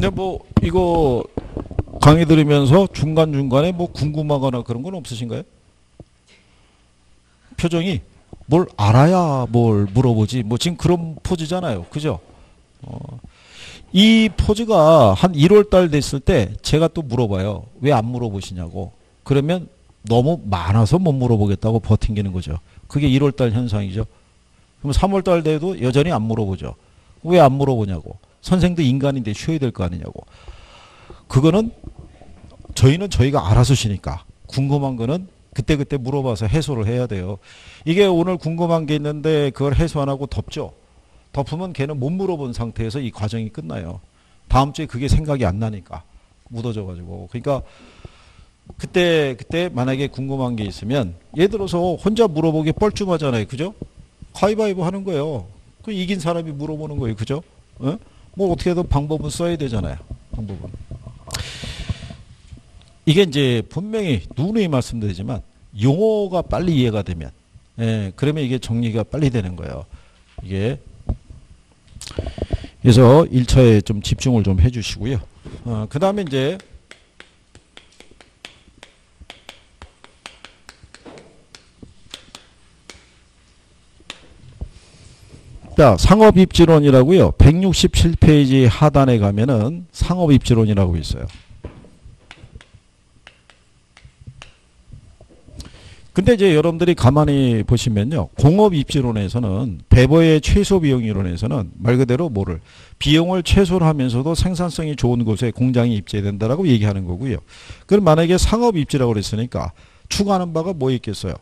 근데 뭐 이거 강의 들으면서 중간 중간에 뭐 궁금하거나 그런 건 없으신가요? 표정이 뭘 알아야 뭘 물어보지 뭐 지금 그런 포즈잖아요, 그죠? 어, 이 포즈가 한 1월 달 됐을 때 제가 또 물어봐요. 왜 안 물어보시냐고. 그러면 너무 많아서 못 물어보겠다고 버팅기는 거죠. 그게 1월 달 현상이죠. 그럼 3월 달 돼도 여전히 안 물어보죠. 왜 안 물어보냐고. 선생도 인간인데 쉬어야 될 거 아니냐고. 그거는 저희는 저희가 알아서 쉬니까 궁금한 거는 그때 그때 물어봐서 해소를 해야 돼요. 이게 오늘 궁금한 게 있는데 그걸 해소 안 하고 덮죠. 덮으면 걔는 못 물어본 상태에서 이 과정이 끝나요. 다음 주에 그게 생각이 안 나니까 묻어져 가지고. 그러니까 그때 그때 만약에 궁금한 게 있으면 예를 들어서 혼자 물어보기 뻘쭘하잖아요. 그죠? 가위바위보 하는 거예요. 그 이긴 사람이 물어보는 거예요. 그죠? 어? 뭐 어떻게든 방법은 써야 되잖아요. 방법은. 이게 이제 분명히 누누이 말씀드리지만 용어가 빨리 이해가 되면 예, 그러면 이게 정리가 빨리 되는 거예요. 이게 그래서 1차에 좀 집중을 좀 해주시고요. 어, 그 다음에 이제 자, 상업입지론이라고요. 167페이지 하단에 가면은 상업입지론이라고 있어요. 근데 이제 여러분들이 가만히 보시면요. 공업 입지론에서는 배보의 최소 비용 이론에서는 말 그대로 뭐를 비용을 최소로 하면서도 생산성이 좋은 곳에 공장이 입지된다라고 얘기하는 거고요. 그럼 만약에 상업 입지라고 그랬으니까 추구하는 바가 뭐 있겠어요?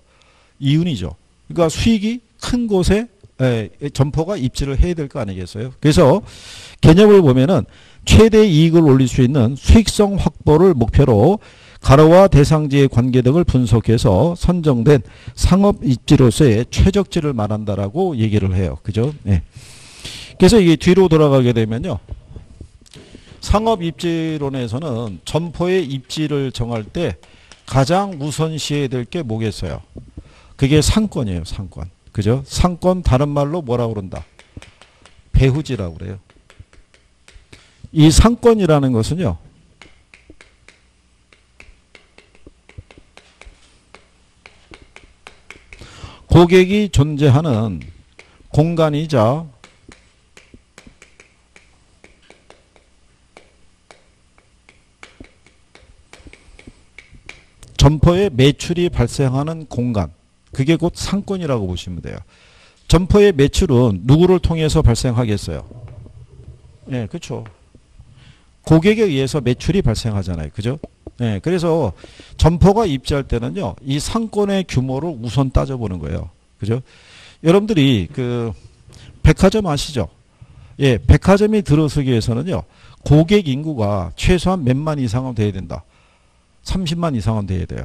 이윤이죠. 그러니까 수익이 큰 곳에 에, 점포가 입지를 해야 될 거 아니겠어요? 그래서 개념을 보면은 최대 이익을 올릴 수 있는 수익성 확보를 목표로 가로와 대상지의 관계 등을 분석해서 선정된 상업 입지로서의 최적지를 말한다라고 얘기를 해요. 그죠? 네. 그래서 이게 뒤로 돌아가게 되면요. 상업 입지론에서는 점포의 입지를 정할 때 가장 우선시해야 될 게 뭐겠어요? 그게 상권이에요, 상권. 그죠? 상권 다른 말로 뭐라고 그런다? 배후지라고 그래요. 이 상권이라는 것은요. 고객이 존재하는 공간이자 점포의 매출이 발생하는 공간 그게 곧 상권이라고 보시면 돼요. 점포의 매출은 누구를 통해서 발생하겠어요? 네, 그렇죠. 고객에 의해서 매출이 발생하잖아요. 그죠? 네, 그래서 점포가 입지할 때는요. 이 상권의 규모를 우선 따져보는 거예요. 그죠? 여러분들이 그 백화점 아시죠? 예, 백화점이 들어서기 위해서는요. 고객 인구가 최소한 몇만 이상은 돼야 된다. 30만 이상은 돼야 돼요.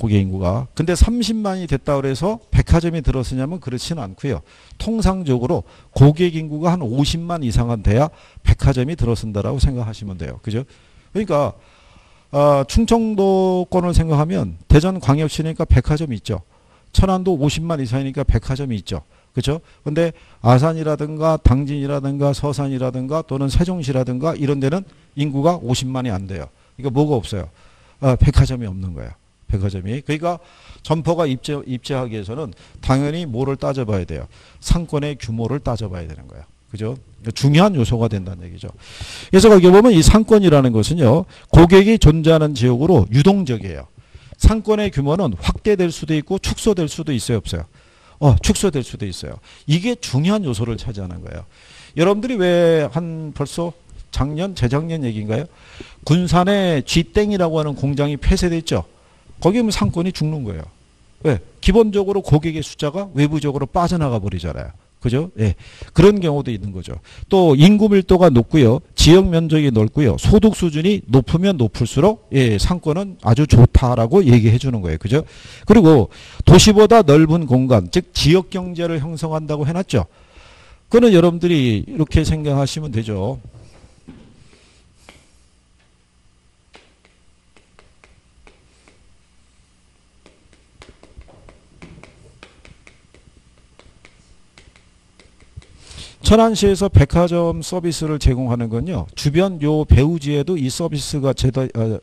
고객 인구가. 근데 30만이 됐다 그래서 백화점이 들어서냐면 그렇지는 않고요. 통상적으로 고객 인구가 한 50만 이상은 돼야 백화점이 들어선다라고 생각하시면 돼요. 그죠? 그러니까 어, 충청도권을 생각하면 대전 광역시니까 백화점이 있죠. 천안도 50만 이상이니까 백화점이 있죠. 그렇죠? 근데 아산이라든가 당진이라든가 서산이라든가 또는 세종시라든가 이런 데는 인구가 50만이 안 돼요. 그러니까 뭐가 없어요? 어, 백화점이 없는 거예요. 백화점이. 그러니까 점포가 입지, 입지하기 위해서는 당연히 뭐를 따져봐야 돼요. 상권의 규모를 따져봐야 되는 거예요. 그죠? 중요한 요소가 된다는 얘기죠. 그래서 거기 보면 이 상권이라는 것은요. 고객이 존재하는 지역으로 유동적이에요. 상권의 규모는 확대될 수도 있고 축소될 수도 있어요. 없어요. 어, 축소될 수도 있어요. 이게 중요한 요소를 차지하는 거예요. 여러분들이 왜 한 벌써 작년, 재작년 얘기인가요? 군산에 G땡이라고 하는 공장이 폐쇄됐죠. 거기면 상권이 죽는 거예요. 왜? 기본적으로 고객의 숫자가 외부적으로 빠져나가 버리잖아요. 그죠? 예. 그런 경우도 있는 거죠. 또 인구 밀도가 높고요. 지역 면적이 넓고요. 소득 수준이 높으면 높을수록 예, 상권은 아주 좋다라고 얘기해 주는 거예요. 그죠? 그리고 도시보다 넓은 공간, 즉 지역 경제를 형성한다고 해 놨죠. 그거는 여러분들이 이렇게 생각하시면 되죠. 천안시에서 백화점 서비스를 제공하는 건요. 주변 요 배우지에도 이 서비스가 제다, 어,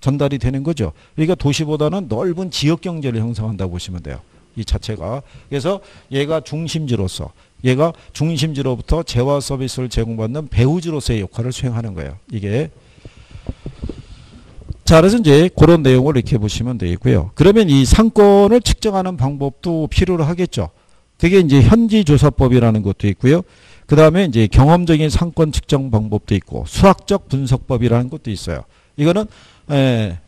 전달이 되는 거죠. 그러니까 도시보다는 넓은 지역 경제를 형성한다고 보시면 돼요. 이 자체가. 그래서 얘가 중심지로서 얘가 중심지로부터 재화 서비스를 제공받는 배우지로서의 역할을 수행하는 거예요. 이게 자, 그래서 이제 그런 내용을 이렇게 보시면 되겠고요. 그러면 이 상권을 측정하는 방법도 필요로 하겠죠. 그게 이제 현지 조사법이라는 것도 있고요. 그 다음에 이제 경험적인 상권 측정 방법도 있고 수학적 분석법이라는 것도 있어요. 이거는 에,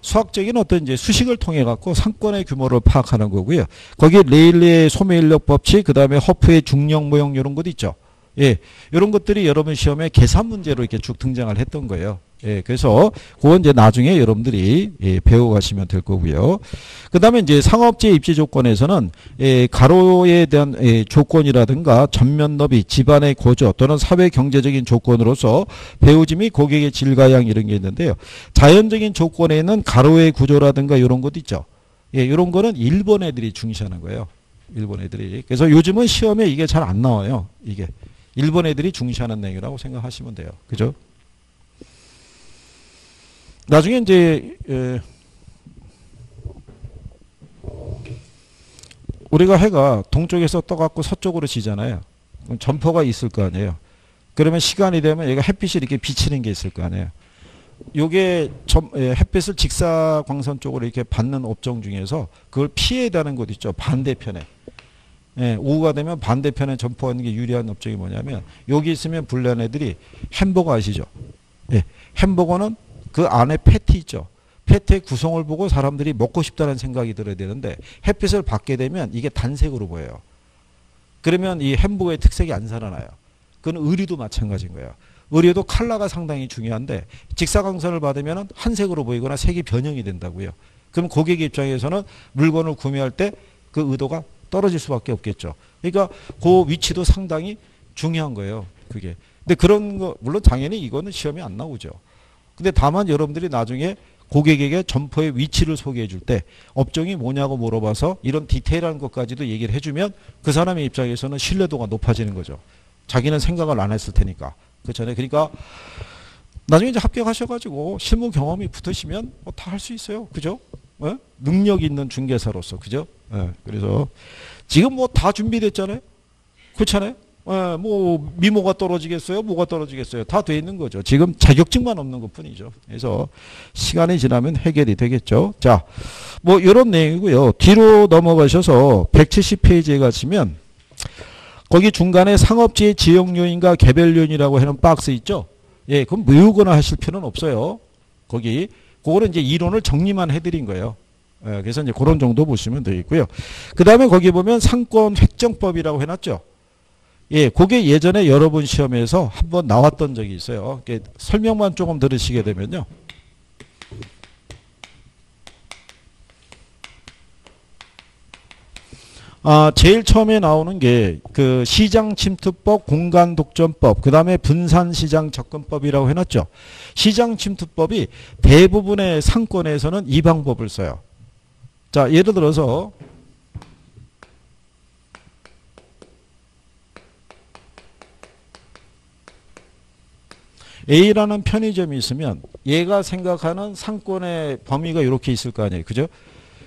수학적인 어떤 이제 수식을 통해 갖고 상권의 규모를 파악하는 거고요. 거기 레일리의 소매인력 법칙, 그 다음에 허프의 중력 모형 이런 것 있죠. 예, 이런 것들이 여러분 시험에 계산 문제로 이렇게 쭉 등장을 했던 거예요. 예, 그래서 그건 이제 나중에 여러분들이 예, 배워가시면 될 거고요. 그 다음에 이제 상업재 입지 조건에서는 예, 가로에 대한 예, 조건이라든가 전면 너비, 집안의 고조 또는 사회 경제적인 조건으로서 배우지 및 고객의 질과 양 이런 게 있는데요. 자연적인 조건에는 가로의 구조라든가 이런 것 있죠. 예, 이런 거는 일본 애들이 중시하는 거예요. 일본 애들이. 그래서 요즘은 시험에 이게 잘 안 나와요. 이게. 일본 애들이 중시하는 내용이라고 생각하시면 돼요. 그죠? 나중에 이제 에, 우리가 해가 동쪽에서 떠갖고 서쪽으로 지잖아요. 점퍼가 있을 거 아니에요. 그러면 시간이 되면 얘가 햇빛이 이렇게 비치는 게 있을 거 아니에요. 요게 점, 에, 햇빛을 직사광선 쪽으로 이렇게 받는 업종 중에서 그걸 피해야 되는 곳 있죠. 반대편에. 예, 오후가 되면 반대편에 점퍼하는 게 유리한 업종이 뭐냐면 여기 있으면 불난 애들이 햄버거 아시죠? 예, 햄버거는 그 안에 패티 있죠. 패티의 구성을 보고 사람들이 먹고 싶다는 생각이 들어야 되는데 햇빛을 받게 되면 이게 단색으로 보여요. 그러면 이 햄버거의 특색이 안 살아나요. 그건 의리도 마찬가지인 거예요. 의리도 컬러가 상당히 중요한데 직사광선을 받으면 한색으로 보이거나 색이 변형이 된다고요. 그럼 고객 입장에서는 물건을 구매할 때 그 의도가 떨어질 수밖에 없겠죠. 그러니까 그 위치도 상당히 중요한 거예요. 그게. 근데 그런 거 물론 당연히 이거는 시험에 안 나오죠. 근데 다만 여러분들이 나중에 고객에게 점포의 위치를 소개해 줄 때 업종이 뭐냐고 물어봐서 이런 디테일한 것까지도 얘기를 해주면 그 사람의 입장에서는 신뢰도가 높아지는 거죠. 자기는 생각을 안 했을 테니까. 그렇잖아요. 그러니까 나중에 이제 합격하셔가지고 실무 경험이 붙으시면 뭐 다 할 수 있어요. 그죠? 어? 능력 있는 중개사로서. 그죠? 네. 그래서 지금 뭐 다 준비됐잖아요. 그렇잖아요. 예, 뭐 미모가 떨어지겠어요? 뭐가 떨어지겠어요? 다 돼 있는 거죠. 지금 자격증만 없는 것뿐이죠. 그래서 시간이 지나면 해결이 되겠죠. 자, 뭐 이런 내용이고요. 뒤로 넘어가셔서 170페이지에 가시면 거기 중간에 상업지의 지역 요인과 개별 요인이라고 하는 박스 있죠. 예, 그럼 외우거나 하실 필요는 없어요. 거기 그거는 이제 이론을 정리만 해드린 거예요. 예, 그래서 이제 그런 정도 보시면 되겠고요. 그 다음에 거기 보면 상권 획정법이라고 해놨죠. 예, 그게 예전에 여러분 시험에서 한번 나왔던 적이 있어요. 설명만 조금 들으시게 되면요. 아, 제일 처음에 나오는 게 그 시장 침투법, 공간 독점법, 그 다음에 분산 시장 접근법이라고 해놨죠. 시장 침투법이 대부분의 상권에서는 이 방법을 써요. 자, 예를 들어서 A라는 편의점이 있으면 얘가 생각하는 상권의 범위가 이렇게 있을 거 아니에요. 그죠?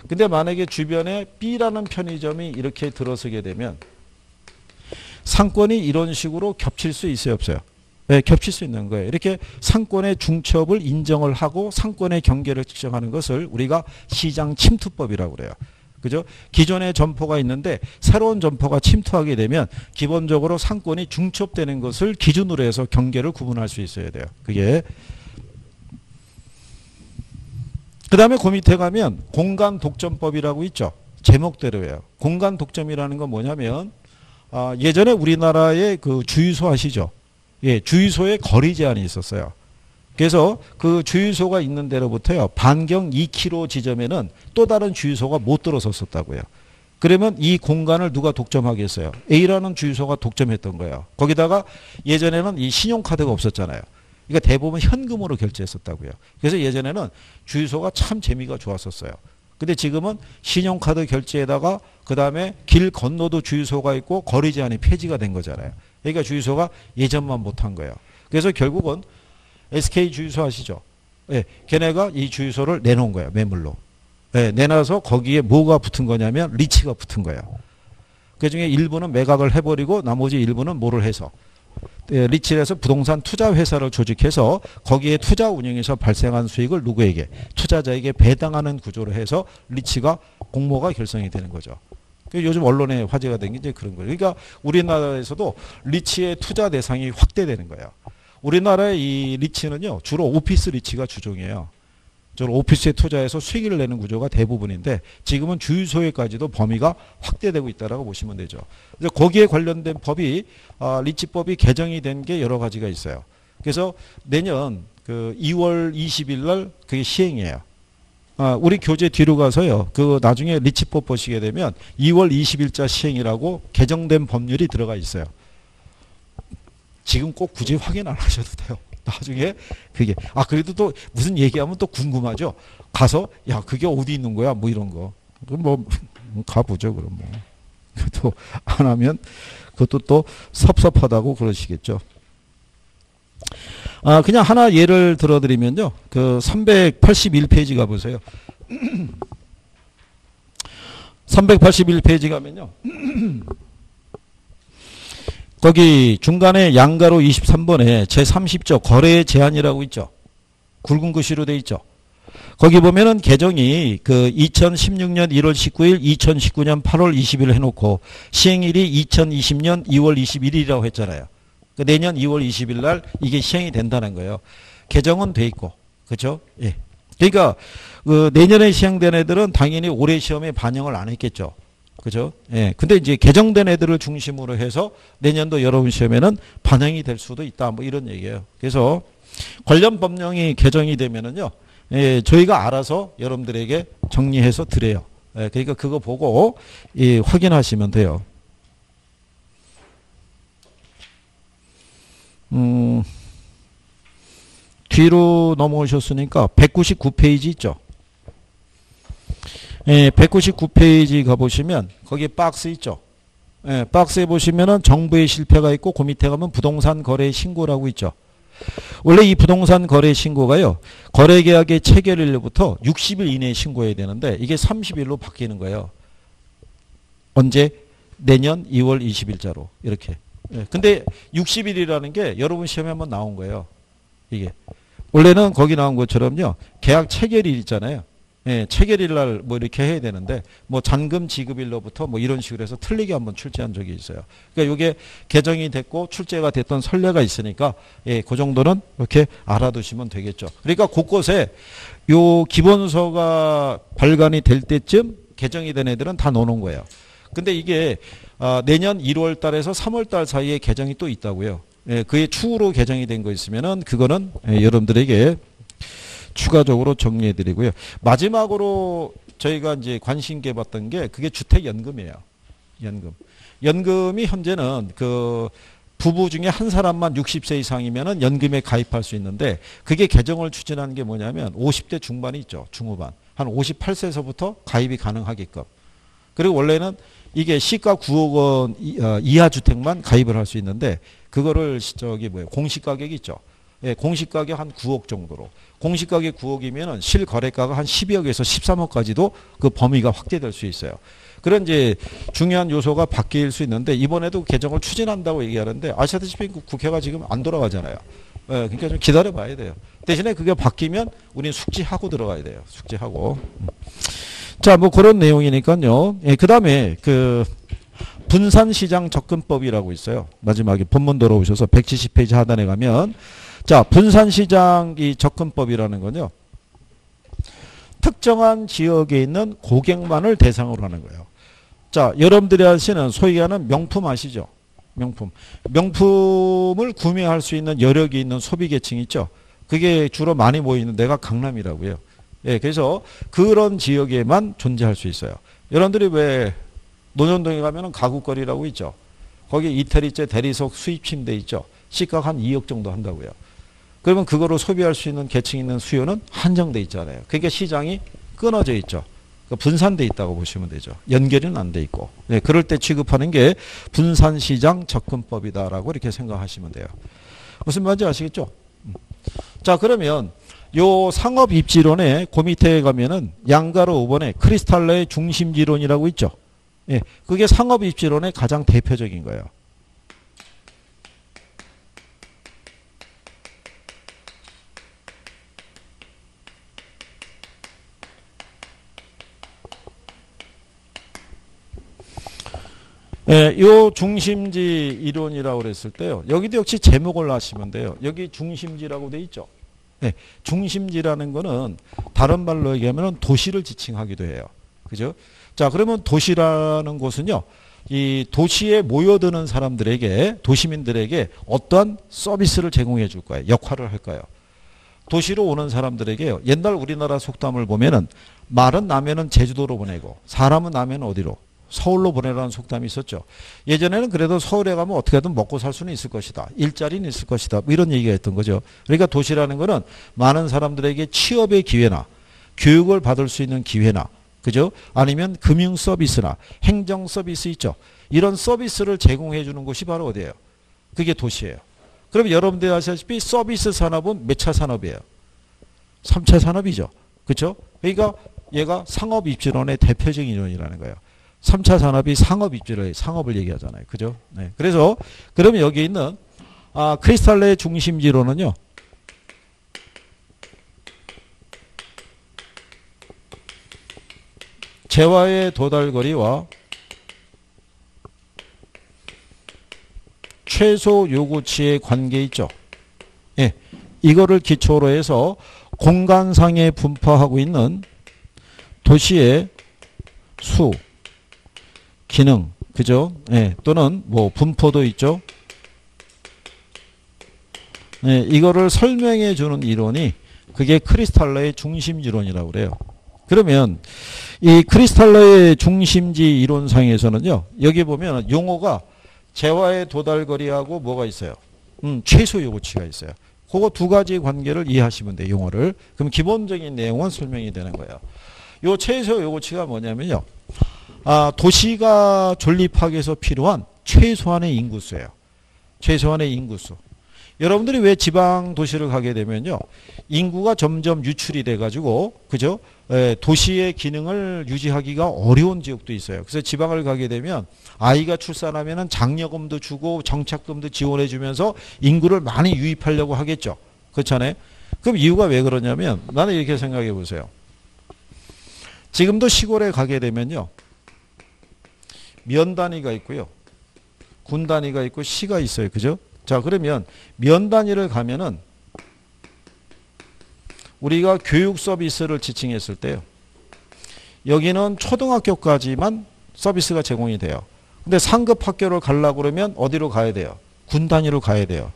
근데 만약에 주변에 B라는 편의점이 이렇게 들어서게 되면 상권이 이런 식으로 겹칠 수 있어요, 없어요? 네, 겹칠 수 있는 거예요. 이렇게 상권의 중첩을 인정을 하고 상권의 경계를 측정하는 것을 우리가 시장 침투법이라고 그래요. 그죠? 기존의 점포가 있는데 새로운 점포가 침투하게 되면 기본적으로 상권이 중첩되는 것을 기준으로 해서 경계를 구분할 수 있어야 돼요. 그게 그 다음에 그 밑에 가면 공간 독점법이라고 있죠. 제목대로예요. 공간 독점이라는 건 뭐냐면 아, 예전에 우리나라의 그 주유소 아시죠? 예, 주유소에 거리 제한이 있었어요. 그래서 그 주유소가 있는 데로부터요. 반경 2km 지점에는 또 다른 주유소가 못 들어섰었다고요. 그러면 이 공간을 누가 독점하겠어요? A라는 주유소가 독점했던 거예요. 거기다가 예전에는 이 신용카드가 없었잖아요. 그러니까 대부분 현금으로 결제했었다고요. 그래서 예전에는 주유소가 참 재미가 좋았었어요. 근데 지금은 신용카드 결제에다가 그 다음에 길 건너도 주유소가 있고 거리 제한이 폐지가 된 거잖아요. 그러니까 주유소가 예전만 못한 거예요. 그래서 결국은 SK 주유소 아시죠? 예, 걔네가 이 주유소를 내놓은 거예요. 매물로. 예, 내놔서 거기에 뭐가 붙은 거냐면 리츠가 붙은 거예요. 그 중에 일부는 매각을 해버리고 나머지 일부는 뭐를 해서 예, 리츠에서 부동산 투자 회사를 조직해서 거기에 투자 운영에서 발생한 수익을 누구에게 투자자에게 배당하는 구조로 해서 리츠가 공모가 결성이 되는 거죠. 그 요즘 언론에 화제가 된 게 이제 그런 거예요. 그러니까 우리나라에서도 리츠의 투자 대상이 확대되는 거예요. 우리나라의 이 리츠는요 주로 오피스 리츠가 주종이에요. 저는 오피스에 투자해서 수익을 내는 구조가 대부분인데 지금은 주유소에까지도 범위가 확대되고 있다라고 보시면 되죠. 그래서 거기에 관련된 법이 아, 리치법이 개정이 된 게 여러 가지가 있어요. 그래서 내년 그 2월 20일 날 그게 시행이에요. 아, 우리 교재 뒤로 가서요. 그 나중에 리치법 보시게 되면 2월 20일자 시행이라고 개정된 법률이 들어가 있어요. 지금 꼭 굳이 확인 안 하셔도 돼요. 나중에 그게 아 그래도 또 무슨 얘기하면 또 궁금하죠. 가서 야 그게 어디 있는 거야 뭐 이런 거. 그럼 뭐 가보죠 그럼 뭐. 또안 하면 그것도 또 섭섭하다고 그러시겠죠. 아 그냥 하나 예를 들어드리면요. 그 381페이지 가보세요. 381페이지 가면요. 거기 중간에 양가로 23번에 제30조 거래 제한이라고 있죠. 굵은 글씨로 돼 있죠. 거기 보면은 개정이 그 2016년 1월 19일, 2019년 8월 20일 해놓고 시행일이 2020년 2월 21일이라고 했잖아요. 그 내년 2월 20일 날 이게 시행이 된다는 거예요. 개정은 돼 있고, 그렇죠? 예. 그러니까 그 내년에 시행된 애들은 당연히 올해 시험에 반영을 안 했겠죠. 그죠? 예. 근데 이제 개정된 애들을 중심으로 해서 내년도 여러분 시험에는 반영이 될 수도 있다. 뭐 이런 얘기예요. 그래서 관련 법령이 개정이 되면은요. 예, 저희가 알아서 여러분들에게 정리해서 드려요. 예, 그러니까 그거 보고 예, 확인하시면 돼요. 음, 뒤로 넘어오셨으니까 199페이지 있죠. 예, 199페이지 가보시면 거기 박스 있죠. 예, 박스에 보시면은 정부의 실패가 있고 그 밑에 가면 부동산 거래 신고라고 있죠. 원래 이 부동산 거래 신고가요. 거래계약의 체결일로부터 60일 이내에 신고해야 되는데 이게 30일로 바뀌는 거예요. 언제? 내년 2월 20일자로 이렇게. 예, 근데 60일이라는 게 여러분 시험에 한번 나온 거예요. 이게. 원래는 거기 나온 것처럼요. 계약 체결일 있잖아요. 예, 체결일 날 뭐 이렇게 해야 되는데 뭐 잔금 지급일로부터 뭐 이런 식으로 해서 틀리게 한번 출제한 적이 있어요. 그러니까 이게 개정이 됐고 출제가 됐던 선례가 있으니까 예, 그 정도는 이렇게 알아두시면 되겠죠. 그러니까 곳곳에 요 기본서가 발간이 될 때쯤 개정이 된 애들은 다 넣어놓은 거예요. 근데 이게 아, 내년 1월 달에서 3월 달 사이에 개정이 또 있다고요. 예, 그의 추후로 개정이 된 거 있으면은 그거는 예, 여러분들에게 추가적으로 정리해 드리고요. 마지막으로 저희가 이제 관심 게 봤던 게 그게 주택 연금이에요. 연금. 연금이 현재는 그 부부 중에 한 사람만 60세 이상이면은 연금에 가입할 수 있는데 그게 개정을 추진하는 게 뭐냐면 50대 중반이 있죠. 중후반. 한 58세에서부터 가입이 가능하게끔. 그리고 원래는 이게 시가 9억 원 어, 이하 주택만 가입을 할 수 있는데 그거를 저기 뭐예요? 공시 가격이 있죠. 예, 공시 가격 한 9억 정도로. 공시 가격 9억이면 실거래가가 한 12억에서 13억까지도 그 범위가 확대될 수 있어요. 그런 이제 중요한 요소가 바뀔 수 있는데 이번에도 개정을 추진한다고 얘기하는데 아시다시피 그 국회가 지금 안 돌아가잖아요. 예, 그러니까 좀 기다려 봐야 돼요. 대신에 그게 바뀌면 우리는 숙지하고 들어가야 돼요. 숙지하고. 자, 뭐 그런 내용이니까요. 예, 그다음에 그 분산시장 접근법이라고 있어요. 마지막에 본문 들어오셔서 170페이지 하단에 가면 자, 분산시장 이 접근법이라는 건요. 특정한 지역에 있는 고객만을 대상으로 하는 거예요. 자, 여러분들이 아시는 소위 하는 명품 아시죠? 명품. 명품을 구매할 수 있는 여력이 있는 소비 계층 있죠? 그게 주로 많이 모이는 데가 강남이라고요. 예, 그래서 그런 지역에만 존재할 수 있어요. 여러분들이 왜 논현동에 가면 가구거리라고 있죠? 거기 이태리제 대리석 수입 침대 있죠? 시가가 한 2억 정도 한다고요. 그러면 그거를 소비할 수 있는 계층 있는 수요는 한정돼 있잖아요. 그러니까 시장이 끊어져 있죠. 그러니까 분산돼 있다고 보시면 되죠. 연결은 안 돼 있고. 네, 그럴 때 취급하는 게 분산시장 접근법이다라고 이렇게 생각하시면 돼요. 무슨 말인지 아시겠죠? 음. 자, 그러면 요 상업 입지론의 그 밑에 가면은 양가로 5번에 크리스탈러의 중심지론이라고 있죠. 예, 그게 상업 입지론의 가장 대표적인 거예요. 예, 요 중심지 이론이라고 그랬을 때요. 여기도 역시 제목을 하시면 돼요. 여기 중심지라고 돼 있죠. 예, 중심지라는 거는 다른 말로 얘기하면 도시를 지칭하기도 해요. 그죠? 자, 그러면 도시라는 곳은요. 이 도시에 모여드는 사람들에게 도시민들에게 어떠한 서비스를 제공해 줄 거예요. 역할을 할까요? 도시로 오는 사람들에게요. 옛날 우리나라 속담을 보면은 말은 나면은 제주도로 보내고 사람은 나면 어디로? 서울로 보내라는 속담이 있었죠. 예전에는 그래도 서울에 가면 어떻게든 먹고 살 수는 있을 것이다. 일자리는 있을 것이다. 뭐 이런 얘기가 있던 거죠. 그러니까 도시라는 거는 많은 사람들에게 취업의 기회나 교육을 받을 수 있는 기회나 그죠? 아니면 금융 서비스나 행정 서비스 있죠. 이런 서비스를 제공해 주는 곳이 바로 어디예요? 그게 도시예요. 그럼 여러분들 아시다시피 서비스 산업은 몇 차 산업이에요? 3차 산업이죠. 그렇죠? 그러니까 얘가 상업 입지론의 대표적인 이론이라는 거예요. 3차 산업이 상업 입지를 상업을 얘기하잖아요. 그죠? 네. 그래서 그러면 여기 있는 아, 크리스탈레의 중심지로는요. 재화의 도달거리와 최소 요구치의 관계 있죠. 예. 이거를 기초로 해서 공간상에 분포하고 있는 도시의 수, 기능, 그죠? 예, 또는 뭐 분포도 있죠. 예, 이거를 설명해 주는 이론이 그게 크리스탈러의 중심지론이라고 그래요. 그러면 이 크리스탈러의 중심지 이론상에서는요. 여기 보면 용어가 재화의 도달거리하고 뭐가 있어요? 음, 최소 요구치가 있어요. 그거 두 가지 관계를 이해하시면 돼요. 용어를. 그럼 기본적인 내용은 설명이 되는 거예요. 요 최소 요구치가 뭐냐면요. 아, 도시가 존립하기 위해서 필요한 최소한의 인구수예요. 최소한의 인구수. 여러분들이 왜 지방 도시를 가게 되면요. 인구가 점점 유출이 돼 가지고 그죠? 에, 도시의 기능을 유지하기가 어려운 지역도 있어요. 그래서 지방을 가게 되면 아이가 출산하면은 장려금도 주고 정착금도 지원해 주면서 인구를 많이 유입하려고 하겠죠. 그렇잖아요. 그럼 이유가 왜 그러냐면 나는 이렇게 생각해 보세요. 지금도 시골에 가게 되면요. 면 단위가 있고요. 군 단위가 있고 시가 있어요. 그죠? 자, 그러면 면 단위를 가면은 우리가 교육 서비스를 지칭했을 때요. 여기는 초등학교까지만 서비스가 제공이 돼요. 근데 상급 학교를 가려고 그러면 어디로 가야 돼요? 군 단위로 가야 돼요.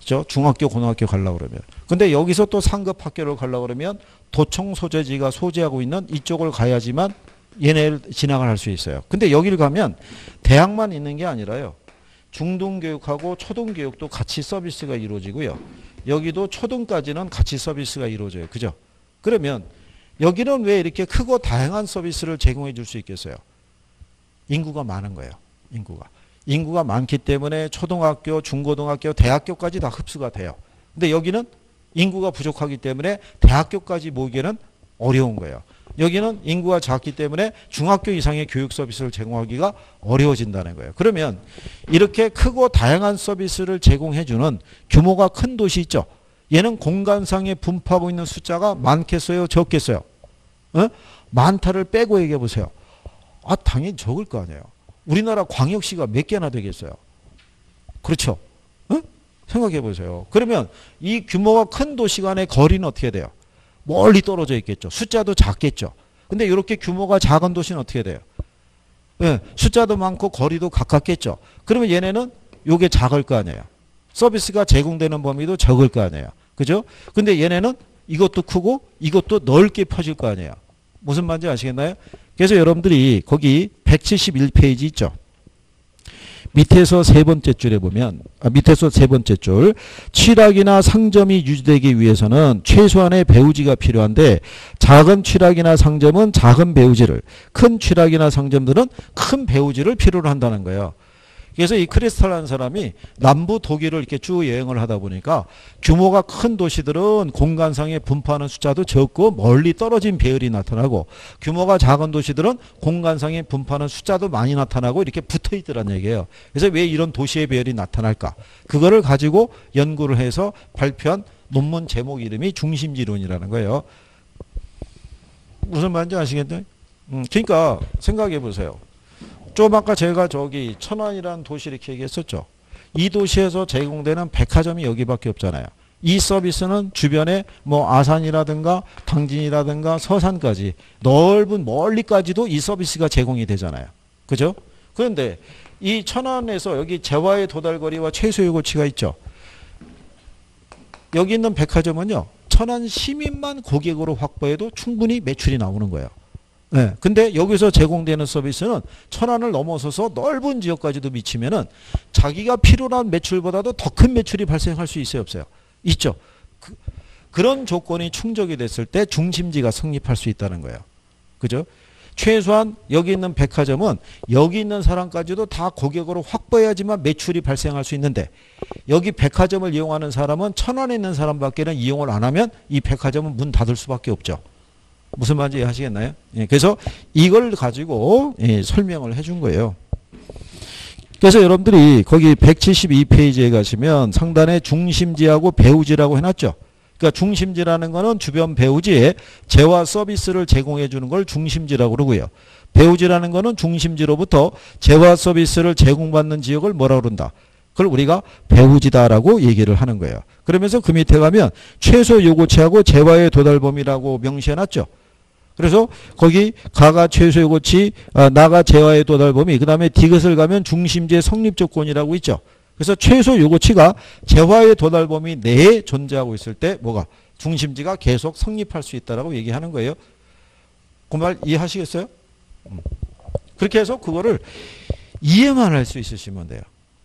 그죠? 중학교, 고등학교 가려고 그러면. 근데 여기서 또 상급 학교를 가려고 그러면 도청 소재지가 소재하고 있는 이쪽을 가야지만 얘네를 진학을 할 수 있어요. 근데 여기를 가면 대학만 있는 게 아니라요. 중등교육하고 초등교육도 같이 서비스가 이루어지고요. 여기도 초등까지는 같이 서비스가 이루어져요. 그죠? 그러면 여기는 왜 이렇게 크고 다양한 서비스를 제공해 줄 수 있겠어요? 인구가 많은 거예요. 인구가. 인구가 많기 때문에 초등학교, 중고등학교, 대학교까지 다 흡수가 돼요. 근데 여기는 인구가 부족하기 때문에 대학교까지 모기에는 어려운 거예요. 여기는 인구가 작기 때문에 중학교 이상의 교육 서비스를 제공하기가 어려워진다는 거예요. 그러면 이렇게 크고 다양한 서비스를 제공해주는 규모가 큰 도시 있죠. 얘는 공간상에 분포하고 있는 숫자가 많겠어요? 적겠어요? 어? 많다를 빼고 얘기해 보세요. 아, 당연히 적을 거 아니에요. 우리나라 광역시가 몇 개나 되겠어요? 그렇죠? 어? 생각해 보세요. 그러면 이 규모가 큰 도시 간의 거리는 어떻게 돼요? 멀리 떨어져 있겠죠. 숫자도 작겠죠. 근데 이렇게 규모가 작은 도시는 어떻게 돼요? 예, 숫자도 많고 거리도 가깝겠죠. 그러면 얘네는 요게 작을 거 아니에요. 서비스가 제공되는 범위도 적을 거 아니에요. 그죠? 근데 얘네는 이것도 크고 이것도 넓게 퍼질 거 아니에요. 무슨 말인지 아시겠나요? 그래서 여러분들이 거기 171페이지 있죠. 밑에서 세 번째 줄에 보면 아, 밑에서 세 번째 줄 취락이나 상점이 유지되기 위해서는 최소한의 배우지가 필요한데 작은 취락이나 상점은 작은 배우지를 큰 취락이나 상점들은 큰 배우지를 필요로 한다는 거예요. 그래서 이 크리스탈라는 사람이 남부 독일을 이렇게 쭉 여행을 하다 보니까 규모가 큰 도시들은 공간상에 분포하는 숫자도 적고 멀리 떨어진 배열이 나타나고 규모가 작은 도시들은 공간상에 분포하는 숫자도 많이 나타나고 이렇게 붙어 있더란 얘기예요. 그래서 왜 이런 도시의 배열이 나타날까? 그거를 가지고 연구를 해서 발표한 논문 제목 이름이 중심지론이라는 거예요. 무슨 말인지 아시겠나요? 음, 그러니까 생각해 보세요. 좀 아까 제가 저기 천안이라는 도시 이렇게 얘기했었죠. 이 도시에서 제공되는 백화점이 여기밖에 없잖아요. 이 서비스는 주변에 뭐 아산이라든가 당진이라든가 서산까지 넓은 멀리까지도 이 서비스가 제공이 되잖아요. 그죠? 그런데 이 천안에서 여기 재화의 도달거리와 최소요고치가 있죠. 여기 있는 백화점은요. 천안 시민만 고객으로 확보해도 충분히 매출이 나오는 거예요. 네. 근데 여기서 제공되는 서비스는 천안을 넘어서서 넓은 지역까지도 미치면은 자기가 필요로 한 매출보다도 더 큰 매출이 발생할 수 있어요, 없어요? 있죠. 그, 그런 조건이 충족이 됐을 때 중심지가 성립할 수 있다는 거예요. 그죠? 최소한 여기 있는 백화점은 여기 있는 사람까지도 다 고객으로 확보해야지만 매출이 발생할 수 있는데 여기 백화점을 이용하는 사람은 천안에 있는 사람밖에는 이용을 안 하면 이 백화점은 문 닫을 수밖에 없죠. 무슨 말인지 이해하시겠나요? 예, 그래서 이걸 가지고 예, 설명을 해준 거예요. 그래서 여러분들이 거기 172페이지에 가시면 상단에 중심지하고 배우지라고 해놨죠. 그러니까 중심지라는 거는 주변 배우지에 재화 서비스를 제공해 주는 걸 중심지라고 그러고요. 배우지라는 거는 중심지로부터 재화 서비스를 제공받는 지역을 뭐라 그런다. 그걸 우리가 배우지다라고 얘기를 하는 거예요. 그러면서 그 밑에 가면 최소 요구치하고 재화의 도달 범위라고 명시해 놨죠. 그래서 거기 가가 최소의 고치, 아, 나가 재화의 도달 범위, 그 다음에 디귿을 가면 중심지의 성립 조건이라고 있죠. 그래서 최소 요구치가 재화의 도달 범위 내에 존재하고 있을 때 뭐가 중심지가 계속 성립할 수 있다라고 얘기하는 거예요. 그 말 이해하시겠어요? 음. 그렇게 해서 그거를 이해만 할 수 있으시면 돼요.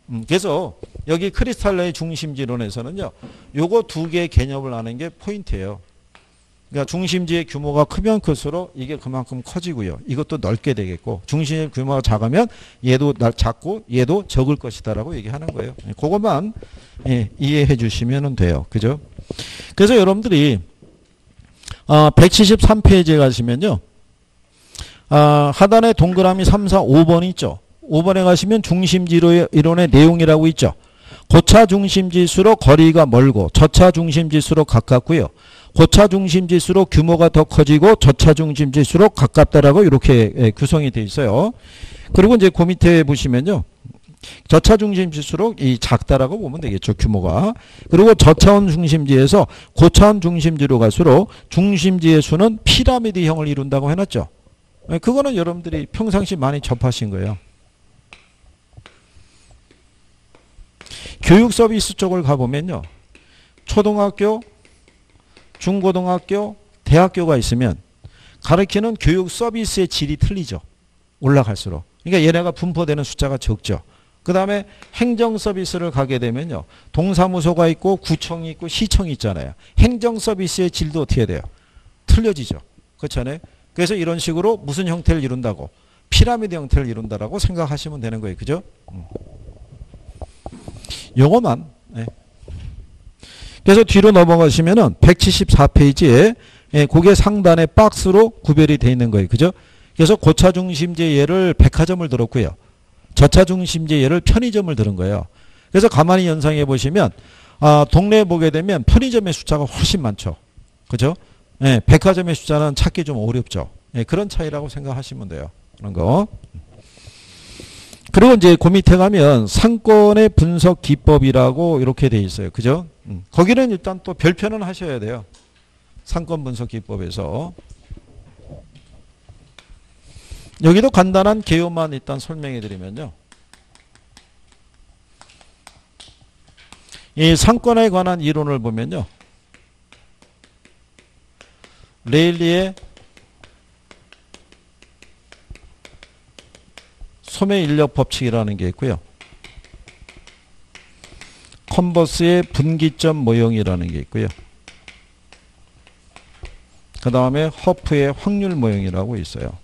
음, 그래서 여기 크리스탈레의 중심지론에서는요. 요거 두 개의 개념을 아는 게 포인트예요. 그러니까 중심지의 규모가 크면 클수록 이게 그만큼 커지고요. 이것도 넓게 되겠고 중심의 규모가 작으면 얘도 작고 얘도 적을 것이다라고 얘기하는 거예요. 예, 그것만 예, 이해해 주시면 돼요. 그죠? 그래서 여러분들이 어, 173페이지에 가시면요. 어, 하단에 동그라미 3, 4, 5번 있죠. 5번에 가시면 중심지로 이론의 내용이라고 있죠. 고차 중심지수로 거리가 멀고 저차 중심지수로 가깝고요. 고차 중심 지수로 규모가 더 커지고 저차 중심 지수로 가깝다라고 이렇게 예, 구성이 되어 있어요. 그리고 이제 그 밑에 보시면요. 저차 중심 지수로 이 작다라고 보면 되겠죠. 규모가. 그리고 저차원 중심지에서 고차원 중심지로 갈수록 중심지의 수는 피라미드형을 이룬다고 해놨죠. 예, 그거는 여러분들이 평상시 많이 접하신 거예요. 교육 서비스 쪽을 가보면요. 초등학교, 중고등학교, 대학교가 있으면 가르치는 교육 서비스의 질이 틀리죠. 올라갈수록. 그러니까 얘네가 분포되는 숫자가 적죠. 그 다음에 행정 서비스를 가게 되면요. 동사무소가 있고 구청이 있고 시청이 있잖아요. 행정 서비스의 질도 어떻게 돼요? 틀려지죠. 그렇잖아요. 그래서 이런 식으로 무슨 형태를 이룬다고? 피라미드 형태를 이룬다라고 생각하시면 되는 거예요. 그죠? 음. 요거만 네. 그래서 뒤로 넘어가시면은 174페이지에 예, 고개 상단에 박스로 구별이 되어 있는 거예요. 그죠? 그래서 고차 중심제 예를 백화점을 들었고요. 저차 중심제 예를 편의점을 들은 거예요. 그래서 가만히 연상해 보시면 아, 동네에 보게 되면 편의점의 숫자가 훨씬 많죠. 그죠? 예, 백화점의 숫자는 찾기 좀 어렵죠. 예, 그런 차이라고 생각하시면 돼요. 그런 거. 그리고 이제 그 밑에 가면 상권의 분석 기법이라고 이렇게 돼 있어요. 그죠? 음. 거기는 일단 또 별표는 하셔야 돼요. 상권 분석 기법에서. 여기도 간단한 개요만 일단 설명해 드리면요. 이 상권에 관한 이론을 보면요. 레일리의 소매 인력 법칙이라는 게 있고요. 컨버스의 분기점 모형이라는 게 있고요. 그 다음에 허프의 확률 모형이라고 있어요.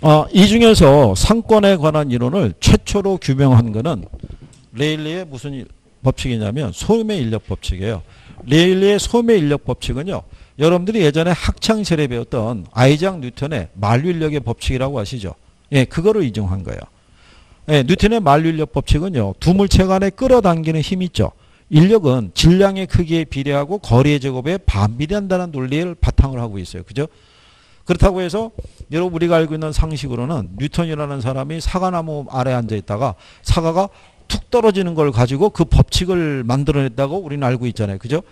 어, 이 중에서 상권에 관한 이론을 최초로 규명한 것은 레일리의 무슨 법칙이냐면 소매 인력 법칙이에요. 레일리의 소매 인력 법칙은요. 여러분들이 예전에 학창 시절에 배웠던 아이작 뉴턴의 만류인력의 법칙이라고 아시죠? 예, 그거를 이용한 거예요. 예, 뉴턴의 만류인력 법칙은요. 두 물체 간에 끌어당기는 힘이 있죠. 인력은 질량의 크기에 비례하고 거리의 제곱에 반비례한다는 논리를 바탕을 하고 있어요. 그죠? 그렇다고 해서 여러분 우리가 알고 있는 상식으로는 뉴턴이라는 사람이 사과나무 아래 앉아 있다가 사과가 툭 떨어지는 걸 가지고 그 법칙을 만들어냈다고 우리는 알고 있잖아요. 그죠?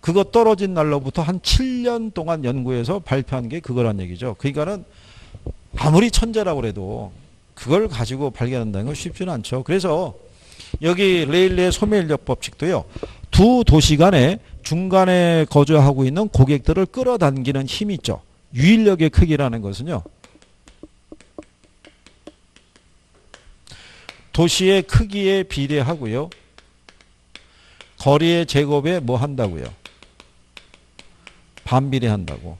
그거 떨어진 날로부터 한 7년 동안 연구해서 발표한 게 그거란 얘기죠. 그러니까는 아무리 천재라고 그래도 그걸 가지고 발견한다는 건 쉽지는 않죠. 그래서 여기 레일리의 소매인력 법칙도요. 두 도시 간에 중간에 거주하고 있는 고객들을 끌어당기는 힘이 있죠. 유인력의 크기라는 것은요. 도시의 크기에 비례하고요. 거리의 제곱에 뭐 한다고요? 반비례한다고.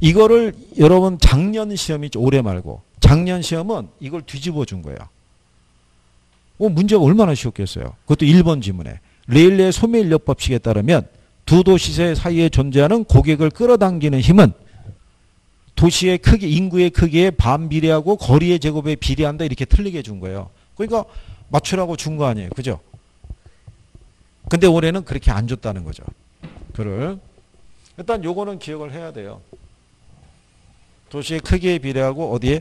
이거를 여러분 작년 시험이 올해 말고 작년 시험은 이걸 뒤집어 준 거야. 어, 문제가 얼마나 쉬웠겠어요. 그것도 1번 지문에. 레일리의 소매 인력 법칙에 따르면 두 도시 사이에 존재하는 고객을 끌어당기는 힘은 도시의 크기, 인구의 크기에 반비례하고 거리의 제곱에 비례한다 이렇게 틀리게 준 거예요. 그러니까 맞추라고 준 거 아니에요. 그죠? 근데 올해는 그렇게 안 줬다는 거죠. 그를. 일단 요거는 기억을 해야 돼요. 도시의 크기에 비례하고 어디에?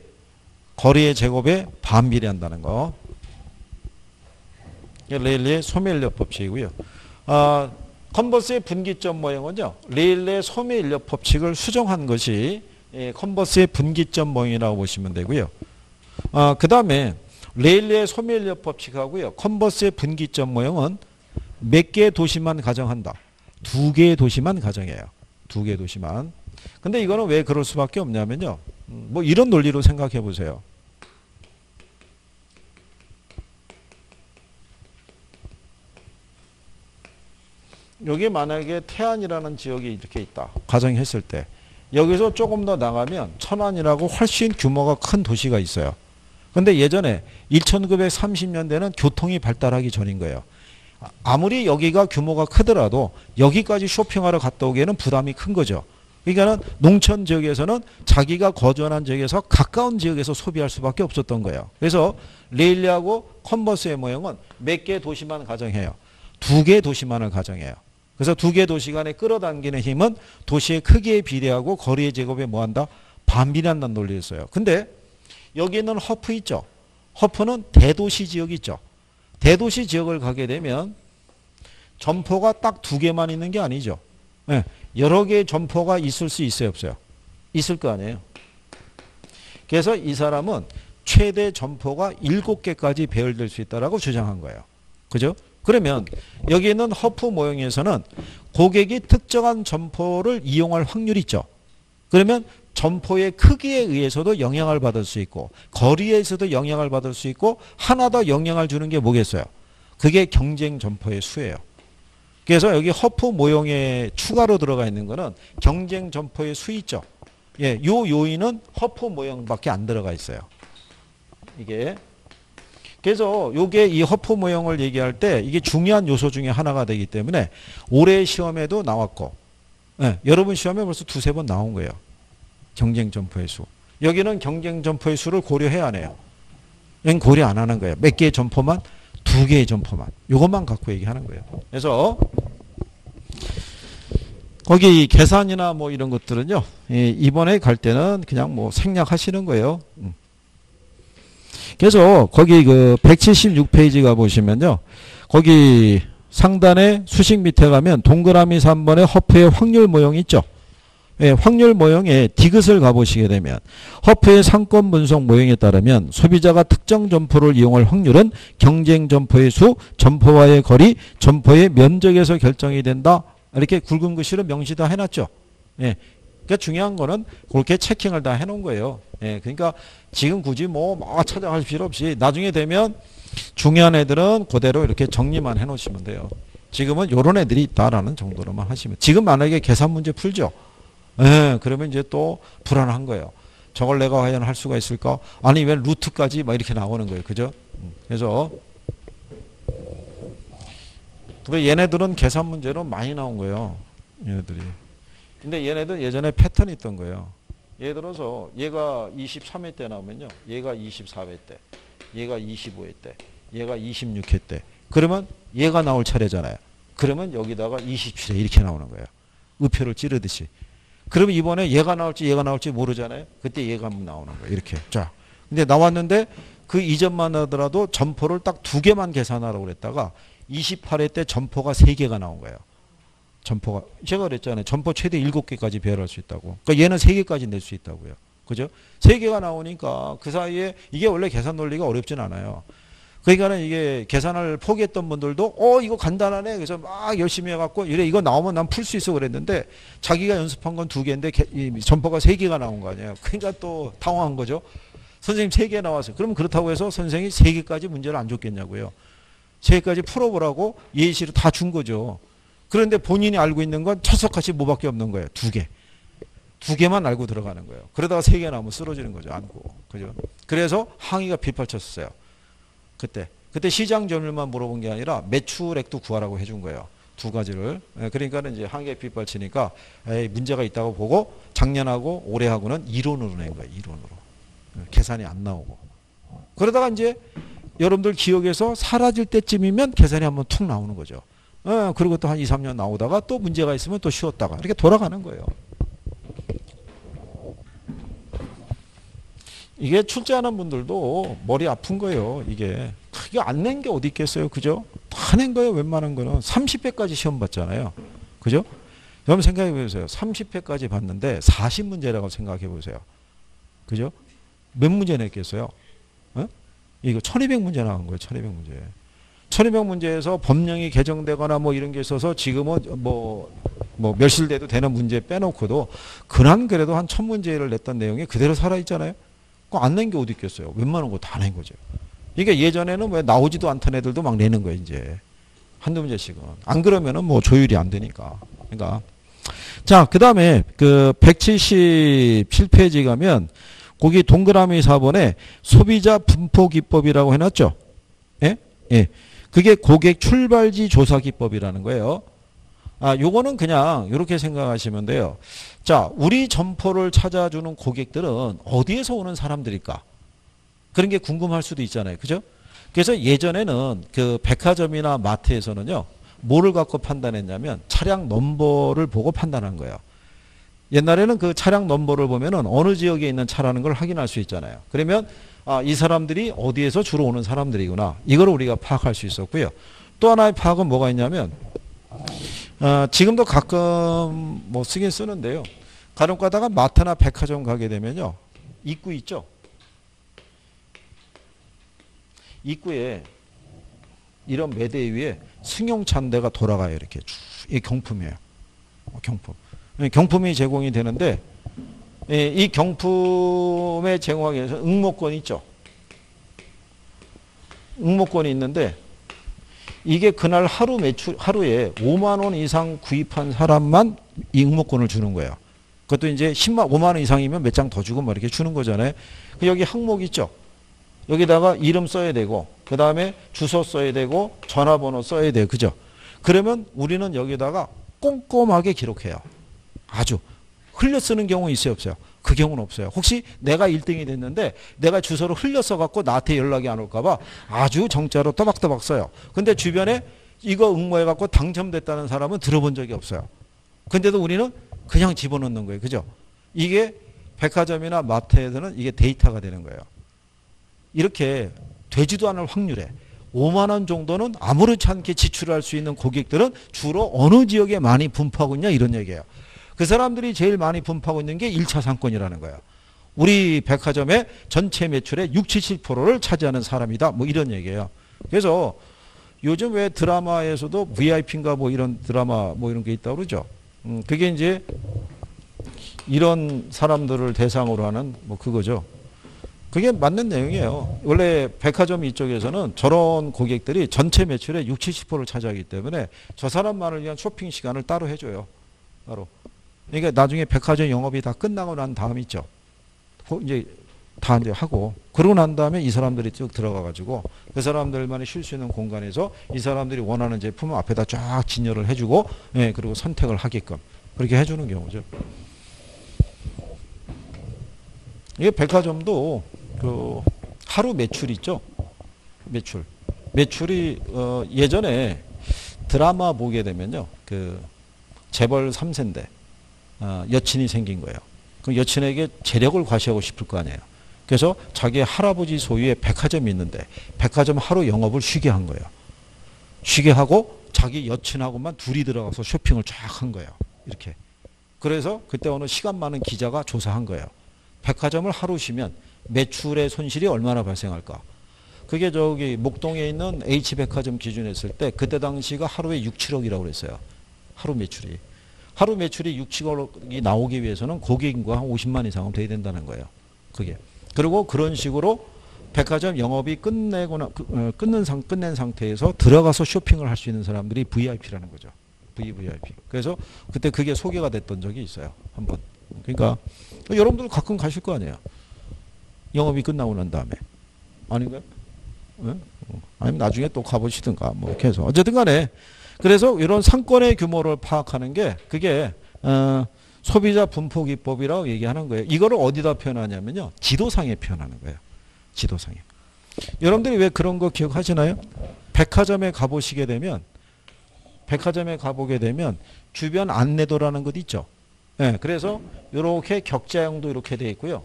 거리의 제곱에 반비례한다는 거. 레일리의 소매인력 법칙이고요. 아, 컨버스의 분기점 모형은요. 레일리의 소매인력 법칙을 수정한 것이 예, 컨버스의 분기점 모형이라고 보시면 되고요. 아, 그 다음에 레일리의 소멸력 법칙하고요. 컨버스의 분기점 모형은 몇 개의 도시만 가정한다. 두 개의 도시만 가정해요. 두 개의 도시만. 근데 이거는 왜 그럴 수밖에 없냐면요. 음, 뭐 이런 논리로 생각해 보세요. 여기 만약에 태안이라는 지역이 이렇게 있다. 가정했을 때 여기서 조금 더 나가면 천안이라고 훨씬 규모가 큰 도시가 있어요. 근데 예전에 1930년대는 교통이 발달하기 전인 거예요. 아무리 여기가 규모가 크더라도 여기까지 쇼핑하러 갔다 오기에는 부담이 큰 거죠. 그러니까는 농촌 지역에서는 자기가 거주하는 지역에서 가까운 지역에서 소비할 수밖에 없었던 거예요. 그래서 레일리하고 컨버스의 모형은 몇 개 도시만 가정해요. 두 개 도시만을 가정해요. 그래서 두 개 도시 간에 끌어당기는 힘은 도시의 크기에 비례하고 거리의 제곱에 뭐한다? 반비례한다는 논리를 써요. 근데 여기 있는 허프 있죠. 허프는 대도시 지역 있죠. 대도시 지역을 가게 되면 점포가 딱 두 개만 있는 게 아니죠. 네, 여러 개의 점포가 있을 수 있어요, 없어요? 있을 거 아니에요. 그래서 이 사람은 최대 점포가 일곱 개까지 배열될 수 있다라고 주장한 거예요. 그죠? 그러면 여기 있는 허프 모형에서는 고객이 특정한 점포를 이용할 확률이 있죠. 그러면 점포의 크기에 의해서도 영향을 받을 수 있고 거리에서도 영향을 받을 수 있고 하나 더 영향을 주는 게 뭐겠어요? 그게 경쟁 점포의 수예요. 그래서 여기 허프 모형에 추가로 들어가 있는 거는 경쟁 점포의 수 있죠. 예, 요 요인은 허프 모형밖에 안 들어가 있어요. 이게 그래서 요게 이 허프 모형을 얘기할 때 이게 중요한 요소 중에 하나가 되기 때문에 올해 시험에도 나왔고 예, 여러분 시험에 벌써 두세 번 나온 거예요. 경쟁 점포의 수. 여기는 경쟁 점포의 수를 고려해야 하네요. 여기 고려 안 하는 거예요. 몇 개의 점포만? 두 개의 점포만. 이것만 갖고 얘기하는 거예요. 그래서 거기 계산이나 뭐 이런 것들은요. 이번에 갈 때는 그냥 뭐 생략하시는 거예요. 음. 그래서 거기 그 176페이지 가 보시면요. 거기 상단에 수식 밑에 가면 동그라미 3번에 허프의 확률 모형 있죠. 예, 확률 모형에 디귿을 가보시게 되면 허프의 상권 분석 모형에 따르면 소비자가 특정 점포를 이용할 확률은 경쟁 점포의 수, 점포와의 거리, 점포의 면적에서 결정이 된다. 이렇게 굵은 글씨로 명시 다 해놨죠. 예, 그러니까 중요한 거는 그렇게 체킹을 다 해놓은 거예요. 예, 그러니까 지금 굳이 뭐 막 찾아갈 필요 없이 나중에 되면 중요한 애들은 그대로 이렇게 정리만 해놓으시면 돼요. 지금은 요런 애들이 있다라는 정도로만 하시면. 지금 만약에 계산 문제 풀죠. 예, 그러면 이제 또 불안한 거예요. 저걸 내가 과연 할 수가 있을까? 아니 왜 루트까지 막 이렇게 나오는 거예요. 그죠? 음, 그래서 그 얘네들은 계산 문제로 많이 나온 거예요. 얘네들이. 근데 얘네들 예전에 패턴이 있던 거예요. 예를 들어서 얘가 23회 때 나오면요. 얘가 24회 때, 얘가 25회 때, 얘가 26회 때. 그러면 얘가 나올 차례잖아요. 그러면 여기다가 27회 이렇게 나오는 거예요. 우표를 찌르듯이. 그러면 이번에 얘가 나올지 얘가 나올지 모르잖아요. 그때 얘가 나오는 거예요. 이렇게. 자. 근데 나왔는데 그 이전만 하더라도 점포를 딱 두 개만 계산하라고 그랬다가 28회 때 점포가 세 개가 나온 거예요. 점포가 제가 그랬잖아요. 점포 최대 7개까지 배열할 수 있다고. 그러니까 얘는 3개까지 낼 수 있다고요. 그죠? 3개가 나오니까 그 사이에 이게 원래 계산 논리가 어렵진 않아요. 그러니까는 이게 계산을 포기했던 분들도 어 이거 간단하네. 그래서 막 열심히 해갖고 이래 이거 나오면 난 풀 수 있어 그랬는데 자기가 연습한 건 두 개인데 개, 이 점포가 세 개가 나온 거 아니에요. 그러니까 또 당황한 거죠. 선생님 세 개 나왔어요. 그럼 그렇다고 해서 선생이 세 개까지 문제를 안 줬겠냐고요. 세 개까지 풀어보라고 예시로 다 준 거죠. 그런데 본인이 알고 있는 건 철석같이 뭐밖에 없는 거예요. 두 개. 두 개만 알고 들어가는 거예요. 그러다가 세 개 나오면 쓰러지는 거죠. 안고. 그죠? 그래서 항의가 빗발쳤어요. 그때. 그때 시장 점유율만 물어본 게 아니라 매출액도 구하라고 해준 거예요. 두 가지를. 예, 그러니까는 이제 항의에 빗발 치니까 에이, 문제가 있다고 보고 작년하고 올해하고는 이론으로 낸 거예요. 이론으로. 예, 계산이 안 나오고. 그러다가 이제 여러분들 기억에서 사라질 때쯤이면 계산이 한번 툭 나오는 거죠. 어, 그리고 또 한 2, 3년 나오다가 또 문제가 있으면 또 쉬었다가 이렇게 돌아가는 거예요. 이게 출제하는 분들도 머리 아픈 거예요. 이게 크게 안낸 게 어디 있겠어요. 그죠? 다 낸 거예요. 웬만한 거는 30회까지 시험 봤잖아요. 그죠? 여러분 생각해 보세요. 30회까지 봤는데 40문제라고 생각해 보세요. 그죠? 몇 문제 냈겠어요? 어? 이거 1200문제 나간 거예요. 1200문제. 1200문제에서 법령이 개정되거나 뭐 이런 게 있어서 지금은 뭐, 뭐 멸실돼도 되는 문제 빼놓고도 그난 그래도 한 1000문제를 냈던 내용이 그대로 살아있잖아요. 안 낸 게 어디 있겠어요. 웬만한 거 다 낸 거죠. 이게 예전에는 왜 나오지도 않던 애들도 막 내는 거예요, 이제. 한두 문제씩은. 안 그러면은 뭐 조율이 안 되니까. 그러니까. 자, 그 다음에 그 177페이지 가면 거기 동그라미 4번에 소비자 분포 기법이라고 해놨죠. 예? 예. 그게 고객 출발지 조사 기법이라는 거예요. 아, 요거는 그냥 이렇게 생각하시면 돼요. 자, 우리 점포를 찾아주는 고객들은 어디에서 오는 사람들일까? 그런 게 궁금할 수도 있잖아요. 그죠? 그래서 예전에는 그 백화점이나 마트에서는요, 뭐를 갖고 판단했냐면 차량 넘버를 보고 판단한 거예요. 옛날에는 그 차량 넘버를 보면은 어느 지역에 있는 차라는 걸 확인할 수 있잖아요. 그러면 아, 이 사람들이 어디에서 주로 오는 사람들이구나. 이걸 우리가 파악할 수 있었고요. 또 하나의 파악은 뭐가 있냐면 어, 지금도 가끔 뭐 쓰긴 쓰는데요. 간혹 가다가 마트나 백화점 가게 되면요. 입구 있죠? 입구에 이런 매대 위에 승용차대가 돌아가요. 이렇게 이 경품이에요. 어, 경품. 경품이 제공이 되는데 예, 이 경품에 제공하기 위해서 응모권이 있죠. 응모권이 있는데 이게 그날 하루 매출 하루에 5만 원 이상 구입한 사람만 이 응모권을 주는 거예요. 그것도 이제 10만 5만 원 이상이면 몇 장 더 주고 뭐 이렇게 주는 거잖아요. 그 여기 항목 있죠. 여기다가 이름 써야 되고 그 다음에 주소 써야 되고 전화번호 써야 돼요. 그죠? 그러면 우리는 여기다가 꼼꼼하게 기록해요. 아주 흘려 쓰는 경우 있어요, 없어요? 그 경우는 없어요. 혹시 내가 1등이 됐는데 내가 주소를 흘려서 갖고 나한테 연락이 안 올까봐 아주 정자로 또박또박 써요. 근데 주변에 이거 응모해 갖고 당첨됐다는 사람은 들어본 적이 없어요. 근데도 우리는 그냥 집어넣는 거예요. 그죠? 이게 백화점이나 마트에서는 이게 데이터가 되는 거예요. 이렇게 되지도 않을 확률에 5만 원 정도는 아무렇지 않게 지출할 수 있는 고객들은 주로 어느 지역에 많이 분포하고 있냐 이런 얘기예요. 그 사람들이 제일 많이 분포하고 있는 게 1차 상권이라는 거예요. 우리 백화점의 전체 매출의 60, 70%를 차지하는 사람이다. 뭐 이런 얘기예요. 그래서 요즘 왜 드라마에서도 VIP인가 뭐 이런 드라마 뭐 이런 게 있다고 그러죠. 음, 그게 이제 이런 사람들을 대상으로 하는 뭐 그거죠. 그게 맞는 내용이에요. 원래 백화점 이쪽에서는 저런 고객들이 전체 매출의 60, 70%를 차지하기 때문에 저 사람만을 위한 쇼핑 시간을 따로 해줘요. 따로. 그러니까 나중에 백화점 영업이 다 끝나고 난 다음 있죠. 이제 다 이제 하고 그러고 난 다음에 이 사람들이 쭉 들어가 가지고 그 사람들만이 쉴 수 있는 공간에서 이 사람들이 원하는 제품을 앞에다 쫙 진열을 해주고 예 그리고 선택을 하게끔 그렇게 해주는 경우죠. 이게 백화점도 그 하루 매출 있죠. 매출. 매출이 어 예전에 드라마 보게 되면요. 그 재벌 3세인데 어 여친이 생긴 거예요. 그 여친에게 재력을 과시하고 싶을 거 아니에요. 그래서 자기 할아버지 소유의 백화점이 있는데 백화점 하루 영업을 쉬게 한 거예요. 쉬게 하고 자기 여친하고만 둘이 들어가서 쇼핑을 쫙 한 거예요. 이렇게. 그래서 그때 어느 시간 많은 기자가 조사한 거예요. 백화점을 하루 쉬면 매출의 손실이 얼마나 발생할까? 그게 저기 목동에 있는 H백화점 기준했을 때 그때 당시가 하루에 6, 7억이라고 그랬어요. 하루 매출이. 하루 매출이 6, 7억이 나오기 위해서는 고객인과 한 50만 이상은 돼야 된다는 거예요. 그게. 그리고 그런 식으로 백화점 영업이 끝내거나 어, 끊는 상 끝낸 상태에서 들어가서 쇼핑을 할 수 있는 사람들이 VIP라는 거죠. VVIP. 그래서 그때 그게 소개가 됐던 적이 있어요. 한번. 그러니까 여러분들 가끔 가실 거 아니에요. 영업이 끝나고 난 다음에. 아닌가요? 네? 아니면 나중에 또 가보시든가 뭐 이렇게 해서 어쨌든 간에 그래서 이런 상권의 규모를 파악하는 게 그게 어 소비자 분포 기법이라고 얘기하는 거예요. 이거를 어디다 표현하냐면요. 지도상에 표현하는 거예요. 지도상에. 여러분들이 왜 그런 거 기억하시나요? 백화점에 가보시게 되면 백화점에 가보게 되면 주변 안내도라는 것 있죠. 네, 그래서 이렇게 격자형도 이렇게 돼 있고요.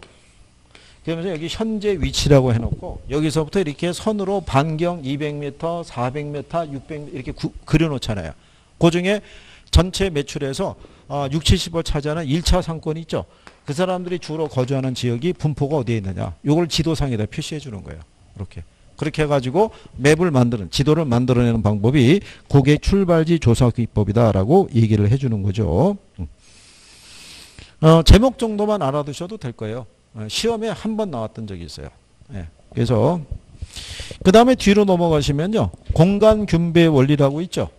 그러면서 여기 현재 위치라고 해놓고 여기서부터 이렇게 선으로 반경 200m, 400m, 600m 이렇게 구, 그려놓잖아요. 그 중에 전체 매출에서 6, 어, 70을 차지하는 1차 상권이 있죠. 그 사람들이 주로 거주하는 지역이 분포가 어디에 있느냐. 이걸 지도상에다 표시해 주는 거예요. 이렇게. 그렇게 해가지고 맵을 만드는 지도를 만들어내는 방법이 고객 출발지 조사 기법이다라고 얘기를 해주는 거죠. 음. 어, 제목 정도만 알아두셔도 될 거예요. 어, 시험에 한 번 나왔던 적이 있어요. 네. 그래서 그 다음에 뒤로 넘어가시면요. 공간 균배 원리라고 있죠.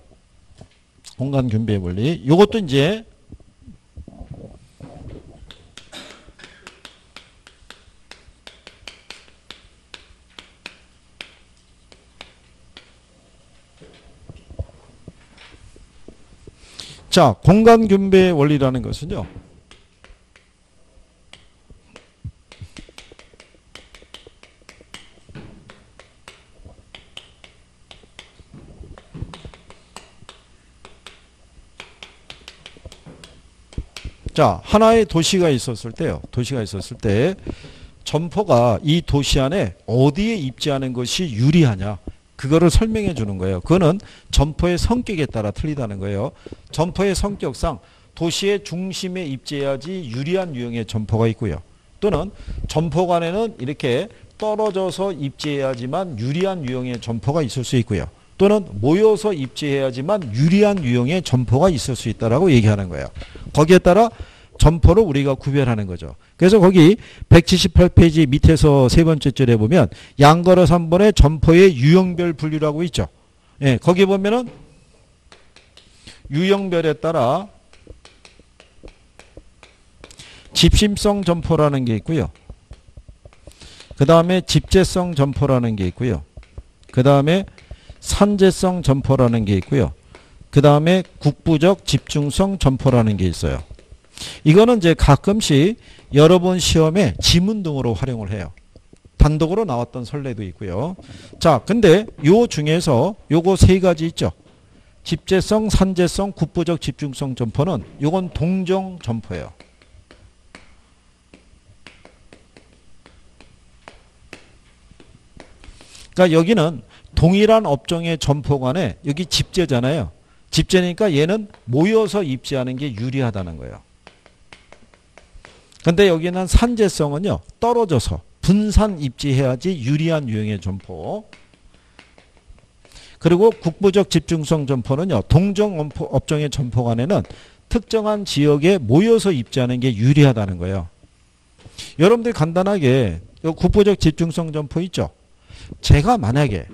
공간 균배 원리. 이것도 이제 자, 공간 균배 원리라는 것은요. 자, 하나의 도시가 있었을 때요. 도시가 있었을 때 점포가 이 도시 안에 어디에 입지하는 것이 유리하냐. 그거를 설명해 주는 거예요. 그거는 점포의 성격에 따라 틀리다는 거예요. 점포의 성격상 도시의 중심에 입지해야지 유리한 유형의 점포가 있고요. 또는 점포 간에는 이렇게 떨어져서 입지해야지만 유리한 유형의 점포가 있을 수 있고요. 또는 모여서 입지해야지만 유리한 유형의 점포가 있을 수 있다라고 얘기하는 거예요. 거기에 따라 점포를 우리가 구별하는 거죠. 그래서 거기 178페이지 밑에서 세 번째 줄에 보면 양거러 3번의 점포의 유형별 분류라고 있죠. 예, 거기 보면은 유형별에 따라 집심성 점포라는 게 있고요. 그 다음에 집재성 점포라는 게 있고요. 그 다음에 산재성 점포라는 게 있고요. 그 다음에 국부적 집중성 점포라는 게 있어요. 이거는 이제 가끔씩 여러분 시험에 지문 등으로 활용을 해요. 단독으로 나왔던 선례도 있고요. 자, 근데 요 중에서 요거 세 가지 있죠. 집재성, 산재성, 국부적 집중성 점포는 요건 동정 점포예요. 그러니까 여기는 동일한 업종의 점포 간에 여기 집재잖아요. 집재니까 얘는 모여서 입지하는 게 유리하다는 거예요. 근데 여기는 산재성은요. 떨어져서 분산 입지해야지 유리한 유형의 점포. 그리고 국부적 집중성 점포는요. 동종 업종의 점포 간에는 특정한 지역에 모여서 입지하는 게 유리하다는 거예요. 여러분들 간단하게 국보적 집중성 점포 있죠? 제가 만약에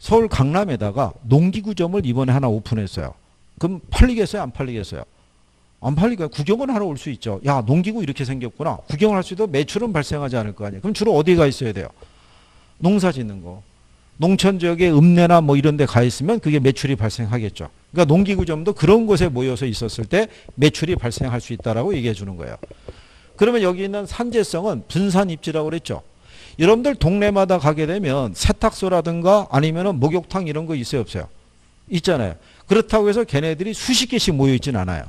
서울 강남에다가 농기구점을 이번에 하나 오픈했어요. 그럼 팔리겠어요? 안 팔리겠어요? 안 팔리니까 구경은 하러 올 수 있죠. 야, 농기구 이렇게 생겼구나. 구경을 할 수도 매출은 발생하지 않을 거 아니에요. 그럼 주로 어디 가 있어야 돼요? 농사 짓는 거. 농촌 지역에 읍내나 뭐 이런 데 가 있으면 그게 매출이 발생하겠죠. 그러니까 농기구점도 그런 곳에 모여서 있었을 때 매출이 발생할 수 있다라고 얘기해 주는 거예요. 그러면 여기 있는 산재성은 분산 입지라고 그랬죠. 여러분들 동네마다 가게 되면 세탁소라든가 아니면은 목욕탕 이런 거 있어요, 없어요? 있잖아요. 그렇다고 해서 걔네들이 수십 개씩 모여 있진 않아요.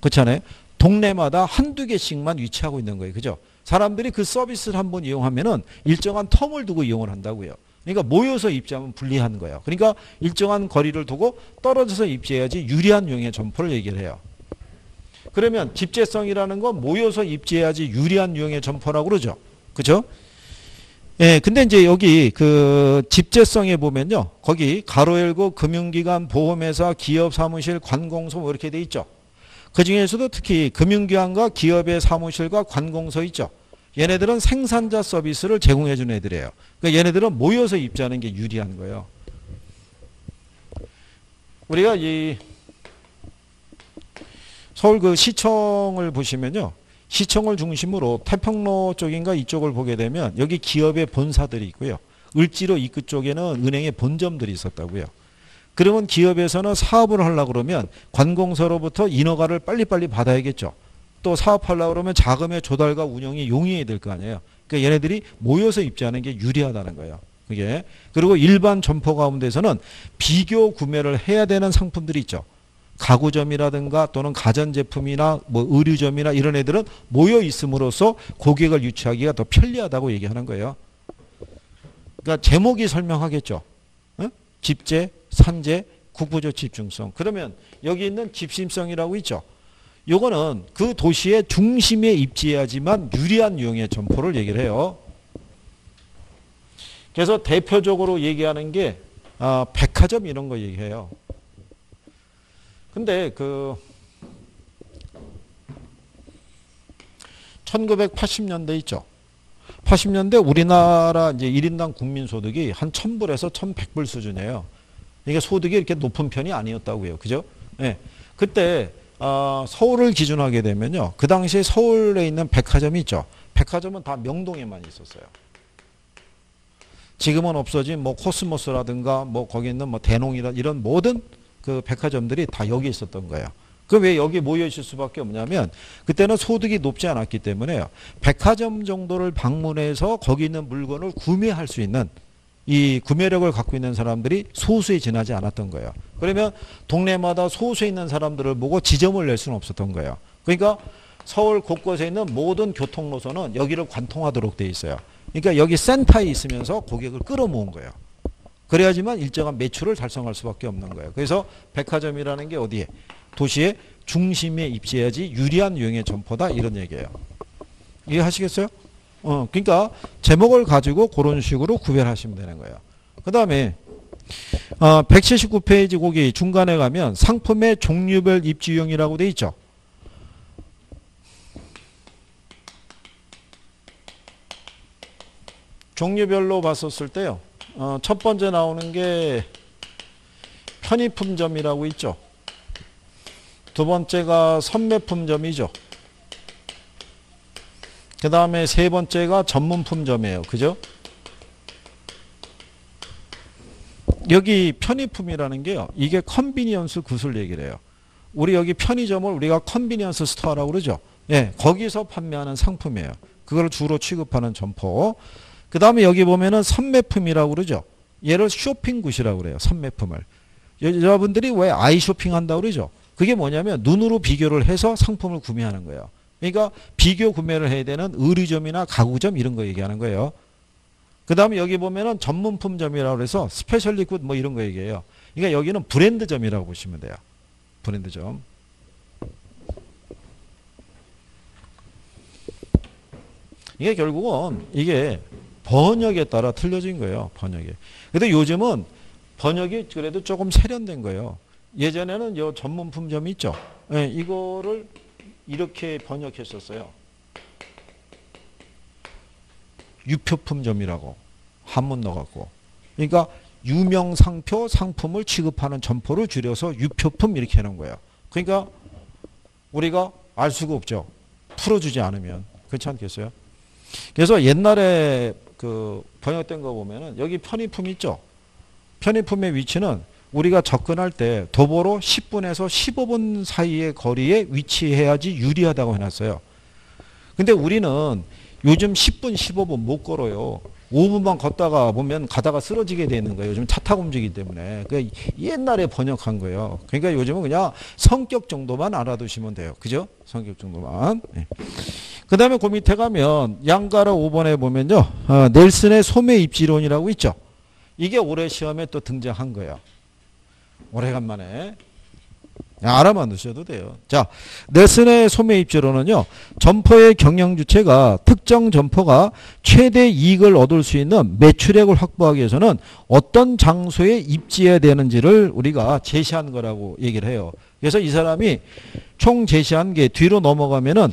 그렇잖아요. 동네마다 한두 개씩만 위치하고 있는 거예요. 그죠? 사람들이 그 서비스를 한번 이용하면은 일정한 텀을 두고 이용을 한다고요. 그러니까 모여서 입지하면 불리한 거예요. 그러니까 일정한 거리를 두고 떨어져서 입지해야지 유리한 유형의 점포를 얘기를 해요. 그러면 집재성이라는 건 모여서 입지해야지 유리한 유형의 점포라고 그러죠. 그죠? 예, 근데 이제 여기 그 집재성에 보면요. 거기 가로 열고 금융기관, 보험회사, 기업 사무실, 관공서 뭐 이렇게 돼 있죠. 그 중에서도 특히 금융기관과 기업의 사무실과 관공서 있죠. 얘네들은 생산자 서비스를 제공해 주는 애들이에요. 그러니까 얘네들은 모여서 입지하는 게 유리한 거예요. 우리가 이 서울 그 시청을 보시면요. 시청을 중심으로 태평로 쪽인가 이쪽을 보게 되면 여기 기업의 본사들이 있고요. 을지로 입구 쪽에는 은행의 본점들이 있었다고요. 그러면 기업에서는 사업을 하려고 그러면 관공서로부터 인허가를 빨리빨리 받아야겠죠. 또 사업하려고 그러면 자금의 조달과 운영이 용이해야 될 거 아니에요. 그러니까 얘네들이 모여서 입지하는 게 유리하다는 거예요. 그게 그리고 일반 점포 가운데서는 비교 구매를 해야 되는 상품들이 있죠. 가구점이라든가 또는 가전제품이나 뭐 의류점이나 이런 애들은 모여 있음으로써 고객을 유치하기가 더 편리하다고 얘기하는 거예요. 그러니까 제목이 설명하겠죠. 어? 집재, 산재, 국부적 집중성. 그러면 여기 있는 집심성이라고 있죠. 요거는 그 도시의 중심에 입지해야지만 유리한 유형의 점포를 얘기를 해요. 그래서 대표적으로 얘기하는 게 아, 백화점 이런 거 얘기해요. 근데 그 1980년대 있죠. 80년대 우리나라 이제 1인당 국민 소득이 한 1000불에서 1100불 수준이에요. 이게 소득이 이렇게 높은 편이 아니었다고요. 그죠? 예. 네. 그때 어, 서울을 기준하게 되면요. 그 당시에 서울에 있는 백화점이 있죠. 백화점은 다 명동에만 있었어요. 지금은 없어진 뭐 코스모스라든가 뭐 거기 있는 뭐 대농이라 이런 모든 그 백화점들이 다 여기 있었던 거예요. 그 왜 여기 모여 있을 수밖에 없냐면 그때는 소득이 높지 않았기 때문에요. 백화점 정도를 방문해서 거기 있는 물건을 구매할 수 있는 이 구매력을 갖고 있는 사람들이 소수에 지나지 않았던 거예요. 그러면 동네마다 소수에 있는 사람들을 보고 지점을 낼 수는 없었던 거예요. 그러니까 서울 곳곳에 있는 모든 교통 노선은 여기를 관통하도록 돼 있어요. 그러니까 여기 센터에 있으면서 고객을 끌어모은 거예요. 그래야지만 일정한 매출을 달성할 수밖에 없는 거예요. 그래서 백화점이라는 게 어디에? 도시의 중심에 입지해야지 유리한 유형의 점포다 이런 얘기예요. 이해하시겠어요? 어, 그러니까 제목을 가지고 그런 식으로 구별하시면 되는 거예요. 그 다음에 어, 179페이지 거기 중간에 가면 상품의 종류별 입지 유형이라고 돼 있죠. 종류별로 봤었을 때요. 어, 첫 번째 나오는 게 편의품점이라고 있죠. 두 번째가 선매품점이죠. 그 다음에 세 번째가 전문품점이에요. 그죠? 여기 편의품이라는 게요. 이게 convenience goods를 얘기를 해요. 우리 여기 편의점을 우리가 convenience store라고 그러죠. 예, 거기서 판매하는 상품이에요. 그걸 주로 취급하는 점포. 그 다음에 여기 보면은 선매품이라고 그러죠. 얘를 shopping good이라고 그래요. 선매품을. 여러분들이 왜 아이 쇼핑 한다고 그러죠? 그게 뭐냐면 눈으로 비교를 해서 상품을 구매하는 거예요. 그러니까 비교 구매를 해야 되는 의류점이나 가구점 이런 거 얘기하는 거예요. 그 다음에 여기 보면은 전문품점이라고 해서 specialty good 뭐 이런 거 얘기해요. 그러니까 여기는 브랜드점이라고 보시면 돼요. 브랜드점. 이게 결국은 이게 번역에 따라 틀려진 거예요. 번역에. 근데 요즘은 번역이 그래도 조금 세련된 거예요. 예전에는 요 전문 품점이 있죠. 예, 이거를 이렇게 번역했었어요. 유표품점이라고 한문 넣어갖고. 그러니까 유명 상표 상품을 취급하는 점포를 줄여서 유표품 이렇게 해놓은 거예요. 그러니까 우리가 알 수가 없죠. 풀어주지 않으면 그렇지 않겠어요? 그래서 옛날에 그 번역된 거 보면은 여기 편의품 있죠. 편의품의 위치는 우리가 접근할 때 도보로 10분에서 15분 사이의 거리에 위치해야지 유리하다고 해놨어요. 근데 우리는 요즘 10분, 15분 못 걸어요. 5분만 걷다가 보면 가다가 쓰러지게 되는 거예요. 요즘 차 타고 움직이기 때문에. 그 옛날에 번역한 거예요. 그러니까 요즘은 그냥 성격 정도만 알아두시면 돼요. 그죠? 성격 정도만. 네. 그 다음에 그 밑에 가면 양가라 5번에 보면요. 어, 넬슨의 소매 입지론이라고 있죠. 이게 올해 시험에 또 등장한 거예요. 오래간만에. 알아만 두셔도 돼요. 자, 넬슨의 소매 입지로는요. 점포의 경영 주체가 특정 점포가 최대 이익을 얻을 수 있는 매출액을 확보하기 위해서는 어떤 장소에 입지해야 되는지를 우리가 제시한 거라고 얘기를 해요. 그래서 이 사람이 총 제시한 게 뒤로 넘어가면은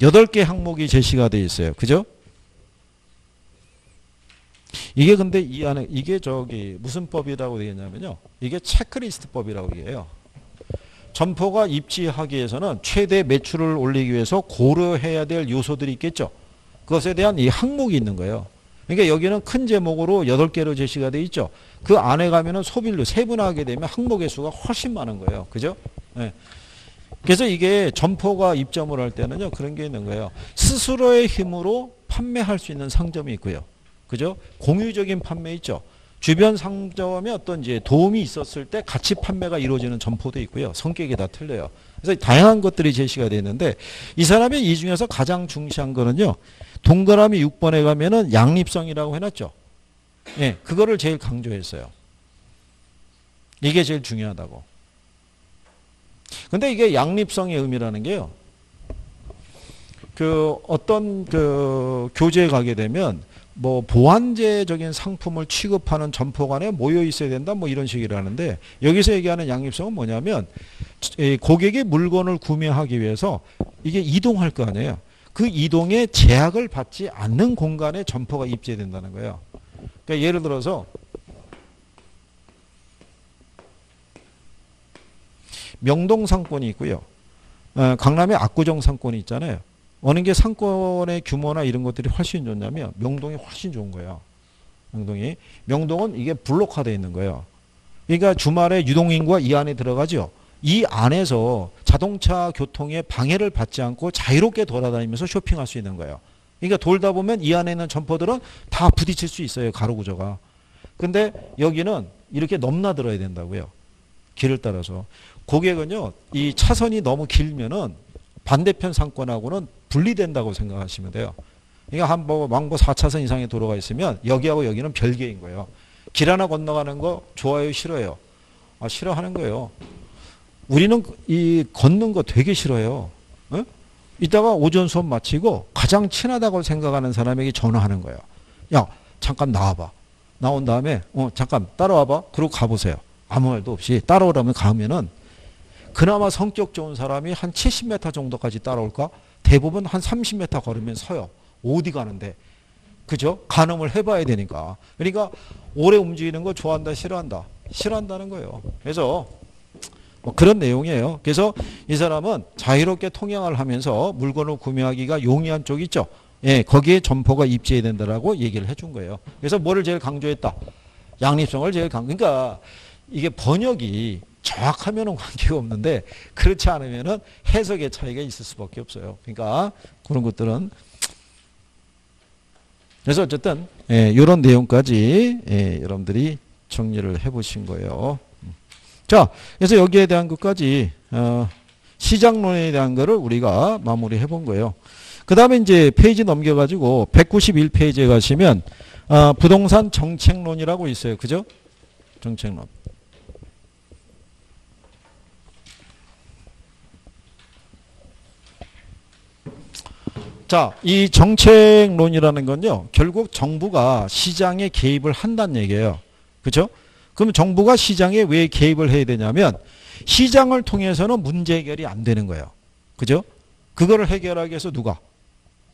8개 항목이 제시가 돼 있어요. 그죠? 이게 근데 이 안에 이게 저기 무슨 법이라고 되겠냐면요. 이게 체크리스트 법이라고 얘기해요. 점포가 입지하기 위해서는 최대 매출을 올리기 위해서 고려해야 될 요소들이 있겠죠. 그것에 대한 이 항목이 있는 거예요. 그러니까 여기는 큰 제목으로 8개로 제시가 돼 있죠. 그 안에 가면은 소비율 세분화하게 되면 항목의 수가 훨씬 많은 거예요. 그죠? 네. 그래서 이게 점포가 입점을 할 때는요. 그런 게 있는 거예요. 스스로의 힘으로 판매할 수 있는 상점이 있고요. 그죠? 공유적인 판매 있죠. 주변 상점에 어떤 이제 도움이 있었을 때 같이 판매가 이루어지는 점포도 있고요. 성격이 다 틀려요. 그래서 다양한 것들이 제시가 되어 있는데 이 사람이 이 중에서 가장 중시한 거는요. 동그라미 6번에 가면은 양립성이라고 해놨죠. 예, 그거를 제일 강조했어요. 이게 제일 중요하다고. 근데 이게 양립성의 의미라는 게요. 그 어떤 그 교재에 가게 되면 뭐 보안제적인 상품을 취급하는 점포 간에 모여 있어야 된다 뭐 이런 식이라는데 여기서 얘기하는 양립성은 뭐냐면 고객이 물건을 구매하기 위해서 이게 이동할 거 아니에요. 그 이동에 제약을 받지 않는 공간에 점포가 입지된다는 거예요. 그러니까 예를 들어서 명동 상권이 있고요. 어, 강남에 압구정 상권이 있잖아요. 어느 게 상권의 규모나 이런 것들이 훨씬 좋냐면 명동이 훨씬 좋은 거예요. 명동이. 명동은 이게 블록화되어 있는 거예요. 그러니까 주말에 유동인구가 이 안에 들어가죠. 이 안에서 자동차 교통에 방해를 받지 않고 자유롭게 돌아다니면서 쇼핑할 수 있는 거예요. 그러니까 돌다 보면 이 안에 있는 점포들은 다 부딪힐 수 있어요. 가로 구조가. 근데 여기는 이렇게 넘나들어야 된다고요. 길을 따라서. 고객은요, 이 차선이 너무 길면은 반대편 상권하고는 분리된다고 생각하시면 돼요. 그러니까 한 뭐 왕복 4차선 이상의 도로가 있으면 여기하고 여기는 별개인 거예요. 길 하나 건너가는 거 좋아요, 싫어요? 아, 싫어하는 거예요. 우리는 이 걷는 거 되게 싫어요. 어? 이따가 오전 수업 마치고 가장 친하다고 생각하는 사람에게 전화하는 거예요. 야, 잠깐 나와봐. 나온 다음에, 어, 잠깐 따라와봐. 그러고 가보세요. 아무 말도 없이 따라오라면 가면은 그나마 성격 좋은 사람이 한 70m 정도까지 따라올까? 대부분 한 30m 걸으면 서요. 어디 가는데. 그죠? 가늠을 해봐야 되니까. 그러니까 오래 움직이는 거 좋아한다, 싫어한다. 싫어한다는 거예요. 그래서 뭐 그런 내용이에요. 그래서 이 사람은 자유롭게 통행을 하면서 물건을 구매하기가 용이한 쪽 있죠. 예, 거기에 점포가 입지해야 된다라고 얘기를 해준 거예요. 그래서 뭐를 제일 강조했다? 양립성을 제일 강, 그러니까 이게 번역이 정확하면 관계가 없는데 그렇지 않으면 해석의 차이가 있을 수밖에 없어요. 그러니까 그런 것들은 그래서 어쨌든 예, 이런 내용까지 예, 여러분들이 정리를 해보신 거예요. 자, 그래서 여기에 대한 것까지 어, 시장론에 대한 거를 우리가 마무리해 본 거예요. 그 다음에 이제 페이지 넘겨가지고 191페이지에 가시면 어, 부동산 정책론이라고 있어요. 그죠? 정책론. 자, 이 정책론이라는 건요, 결국 정부가 시장에 개입을 한다는 얘기예요. 그죠? 그럼 정부가 시장에 왜 개입을 해야 되냐면 시장을 통해서는 문제 해결이 안 되는 거예요. 그죠? 그거를 해결하기 위해서 누가?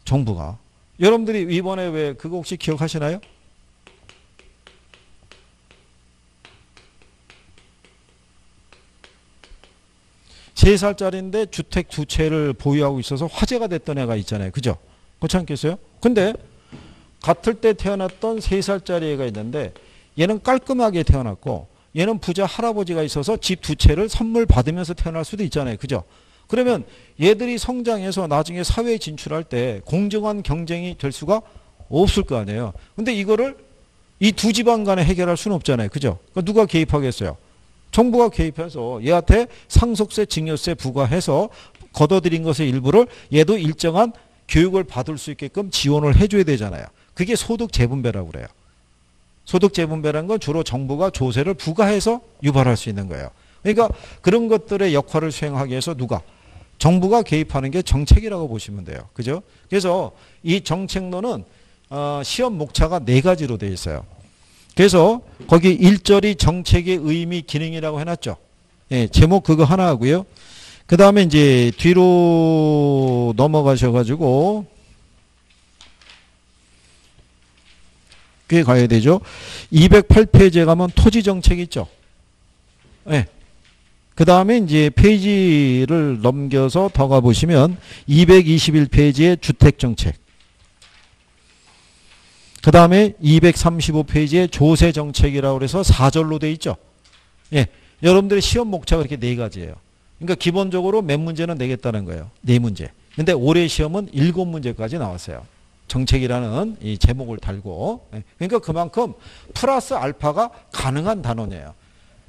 정부가. 여러분들이 이번에 왜 그거 혹시 기억하시나요? 세 살짜리인데 주택 두 채를 보유하고 있어서 화제가 됐던 애가 있잖아요. 그죠? 그렇지 않겠어요? 근데 같을 때 태어났던 세 살짜리 애가 있는데 얘는 깔끔하게 태어났고 얘는 부자 할아버지가 있어서 집 두 채를 선물 받으면서 태어날 수도 있잖아요. 그죠? 그러면 얘들이 성장해서 나중에 사회에 진출할 때 공정한 경쟁이 될 수가 없을 거 아니에요. 근데 이거를 이 두 집안 간에 해결할 수는 없잖아요. 그죠? 그러니까 누가 개입하겠어요? 정부가 개입해서 얘한테 상속세, 증여세 부과해서 걷어들인 것의 일부를 얘도 일정한 교육을 받을 수 있게끔 지원을 해줘야 되잖아요. 그게 소득 재분배라고 그래요. 소득 재분배라는 건 주로 정부가 조세를 부과해서 유발할 수 있는 거예요. 그러니까 그런 것들의 역할을 수행하기 위해서 누가 정부가 개입하는 게 정책이라고 보시면 돼요. 그죠? 그래서 이 정책론은 어, 시험 목차가 네 가지로 되어 있어요. 그래서 거기 일절이 정책의 의미 기능이라고 해놨죠. 예, 제목 그거 하나 하고요. 그 다음에 이제 뒤로 넘어가셔가지고 그게 가야 되죠. 208페이지에 가면 토지 정책 있죠. 예. 그 다음에 이제 페이지를 넘겨서 더 가보시면 221페이지의 주택 정책. 그 다음에 235페이지에 조세 정책이라고 그래서 4절로 돼 있죠. 예. 여러분들의 시험 목차가 이렇게 네 가지예요. 그러니까 기본적으로 몇 문제는 내겠다는 거예요. 네 문제. 근데 올해 시험은 일곱 문제까지 나왔어요. 정책이라는 이 제목을 달고. 예. 그러니까 그만큼 플러스 알파가 가능한 단원이에요.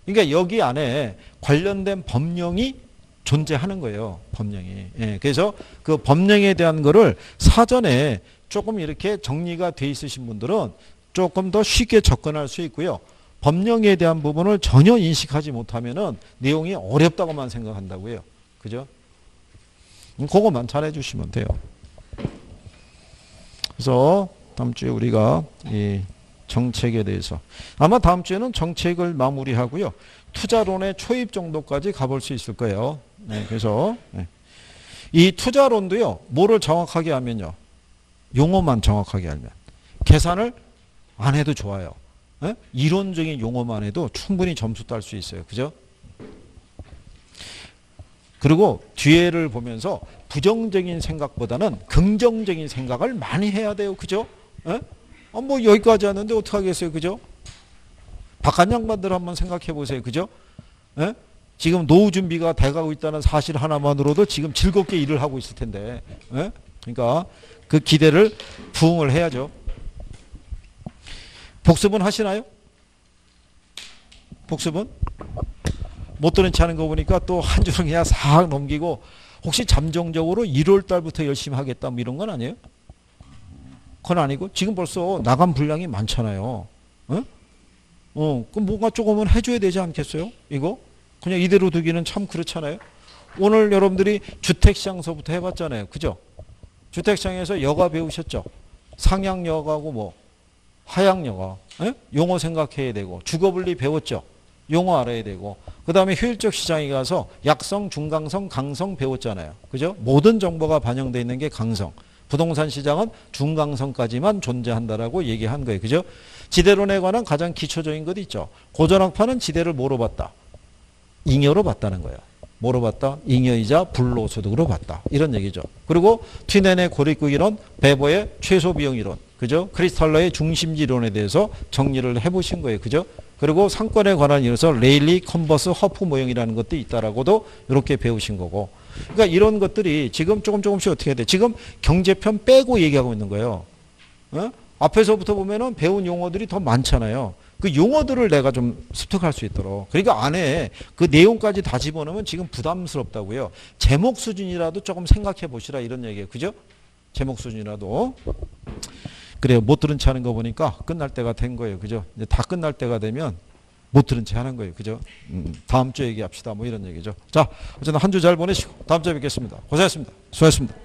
그러니까 여기 안에 관련된 법령이 존재하는 거예요. 법령이. 예. 그래서 그 법령에 대한 거를 사전에 조금 이렇게 정리가 돼 있으신 분들은 조금 더 쉽게 접근할 수 있고요. 법령에 대한 부분을 전혀 인식하지 못하면은 내용이 어렵다고만 생각한다고요. 그죠? 음, 그거만 잘해 주시면 돼요. 그래서 다음 주에 우리가 이 정책에 대해서 아마 다음 주에는 정책을 마무리하고요. 투자론의 초입 정도까지 가볼 수 있을 거예요. 네, 그래서 네. 이 투자론도요. 뭐를 정확하게 하면요. 용어만 정확하게 알면 계산을 안 해도 좋아요. 에? 예? 이론적인 용어만 해도 충분히 점수 딸 수 있어요. 그죠? 그리고 뒤에를 보면서 부정적인 생각보다는 긍정적인 생각을 많이 해야 돼요. 그죠? 에? 예? 어, 뭐 여기까지 왔는데 어떡하겠어요. 그죠? 바깥 양반들 한번 생각해 보세요. 그죠? 에? 예? 지금 노후 준비가 돼가고 있다는 사실 하나만으로도 지금 즐겁게 일을 하고 있을 텐데. 에? 그러니까 그 기대를 부응을 해야죠. 복습은 하시나요? 복습은? 못 들은 채 하는 거 보니까 또한 줄은 그냥 싹 넘기고 혹시 잠정적으로 1월 달부터 열심히 하겠다 뭐 이런 건 아니에요? 그건 아니고 지금 벌써 나간 분량이 많잖아요. 어? 어, 그럼 뭔가 조금은 해줘야 되지 않겠어요? 이거? 그냥 이대로 두기는 참 그렇잖아요. 오늘 여러분들이 주택시장서부터 해봤잖아요. 그죠? 주택시장에서 여가 배우셨죠? 상향여가고 뭐 하향여가 에? 용어 생각해야 되고 주거분리 배웠죠? 용어 알아야 되고 그 다음에 효율적 시장에 가서 약성, 중강성, 강성 배웠잖아요. 그죠? 모든 정보가 반영되어 있는 게 강성. 부동산 시장은 준강성까지만 존재한다라고 얘기한 거예요. 그죠? 지대론에 관한 가장 기초적인 것 있죠. 고전학파는 지대를 뭐로 봤다? 잉여로 봤다는 거예요. 뭐로 봤다? 잉여이자 불로소득으로 봤다. 이런 얘기죠. 그리고 튀넨의 고립국 이론, 베버의 최소 비용 이론, 그죠? 크리스탈러의 중심지 이론에 대해서 정리를 해보신 거예요. 그죠? 그리고 상권에 관한 이론에서 레일리, 컨버스, 허프 모형이라는 것도 있다라고도 이렇게 배우신 거고. 그러니까 이런 것들이 지금 조금 조금씩 어떻게 해야 돼? 지금 경제편 빼고 얘기하고 있는 거예요. 어? 앞에서부터 보면은 배운 용어들이 더 많잖아요. 그 용어들을 내가 좀 습득할 수 있도록. 그러니까 안에 그 내용까지 다 집어넣으면 지금 부담스럽다고요. 제목 수준이라도 조금 생각해 보시라 이런 얘기예요. 그죠? 제목 수준이라도. 그래요. 못 들은 채 하는 거 보니까 끝날 때가 된 거예요. 그죠? 이제 다 끝날 때가 되면 못 들은 채 하는 거예요. 그죠? 음, 다음 주에 얘기합시다. 뭐 이런 얘기죠. 자, 어쨌든 한 주 잘 보내시고 다음 주에 뵙겠습니다. 고생하셨습니다. 수고하셨습니다.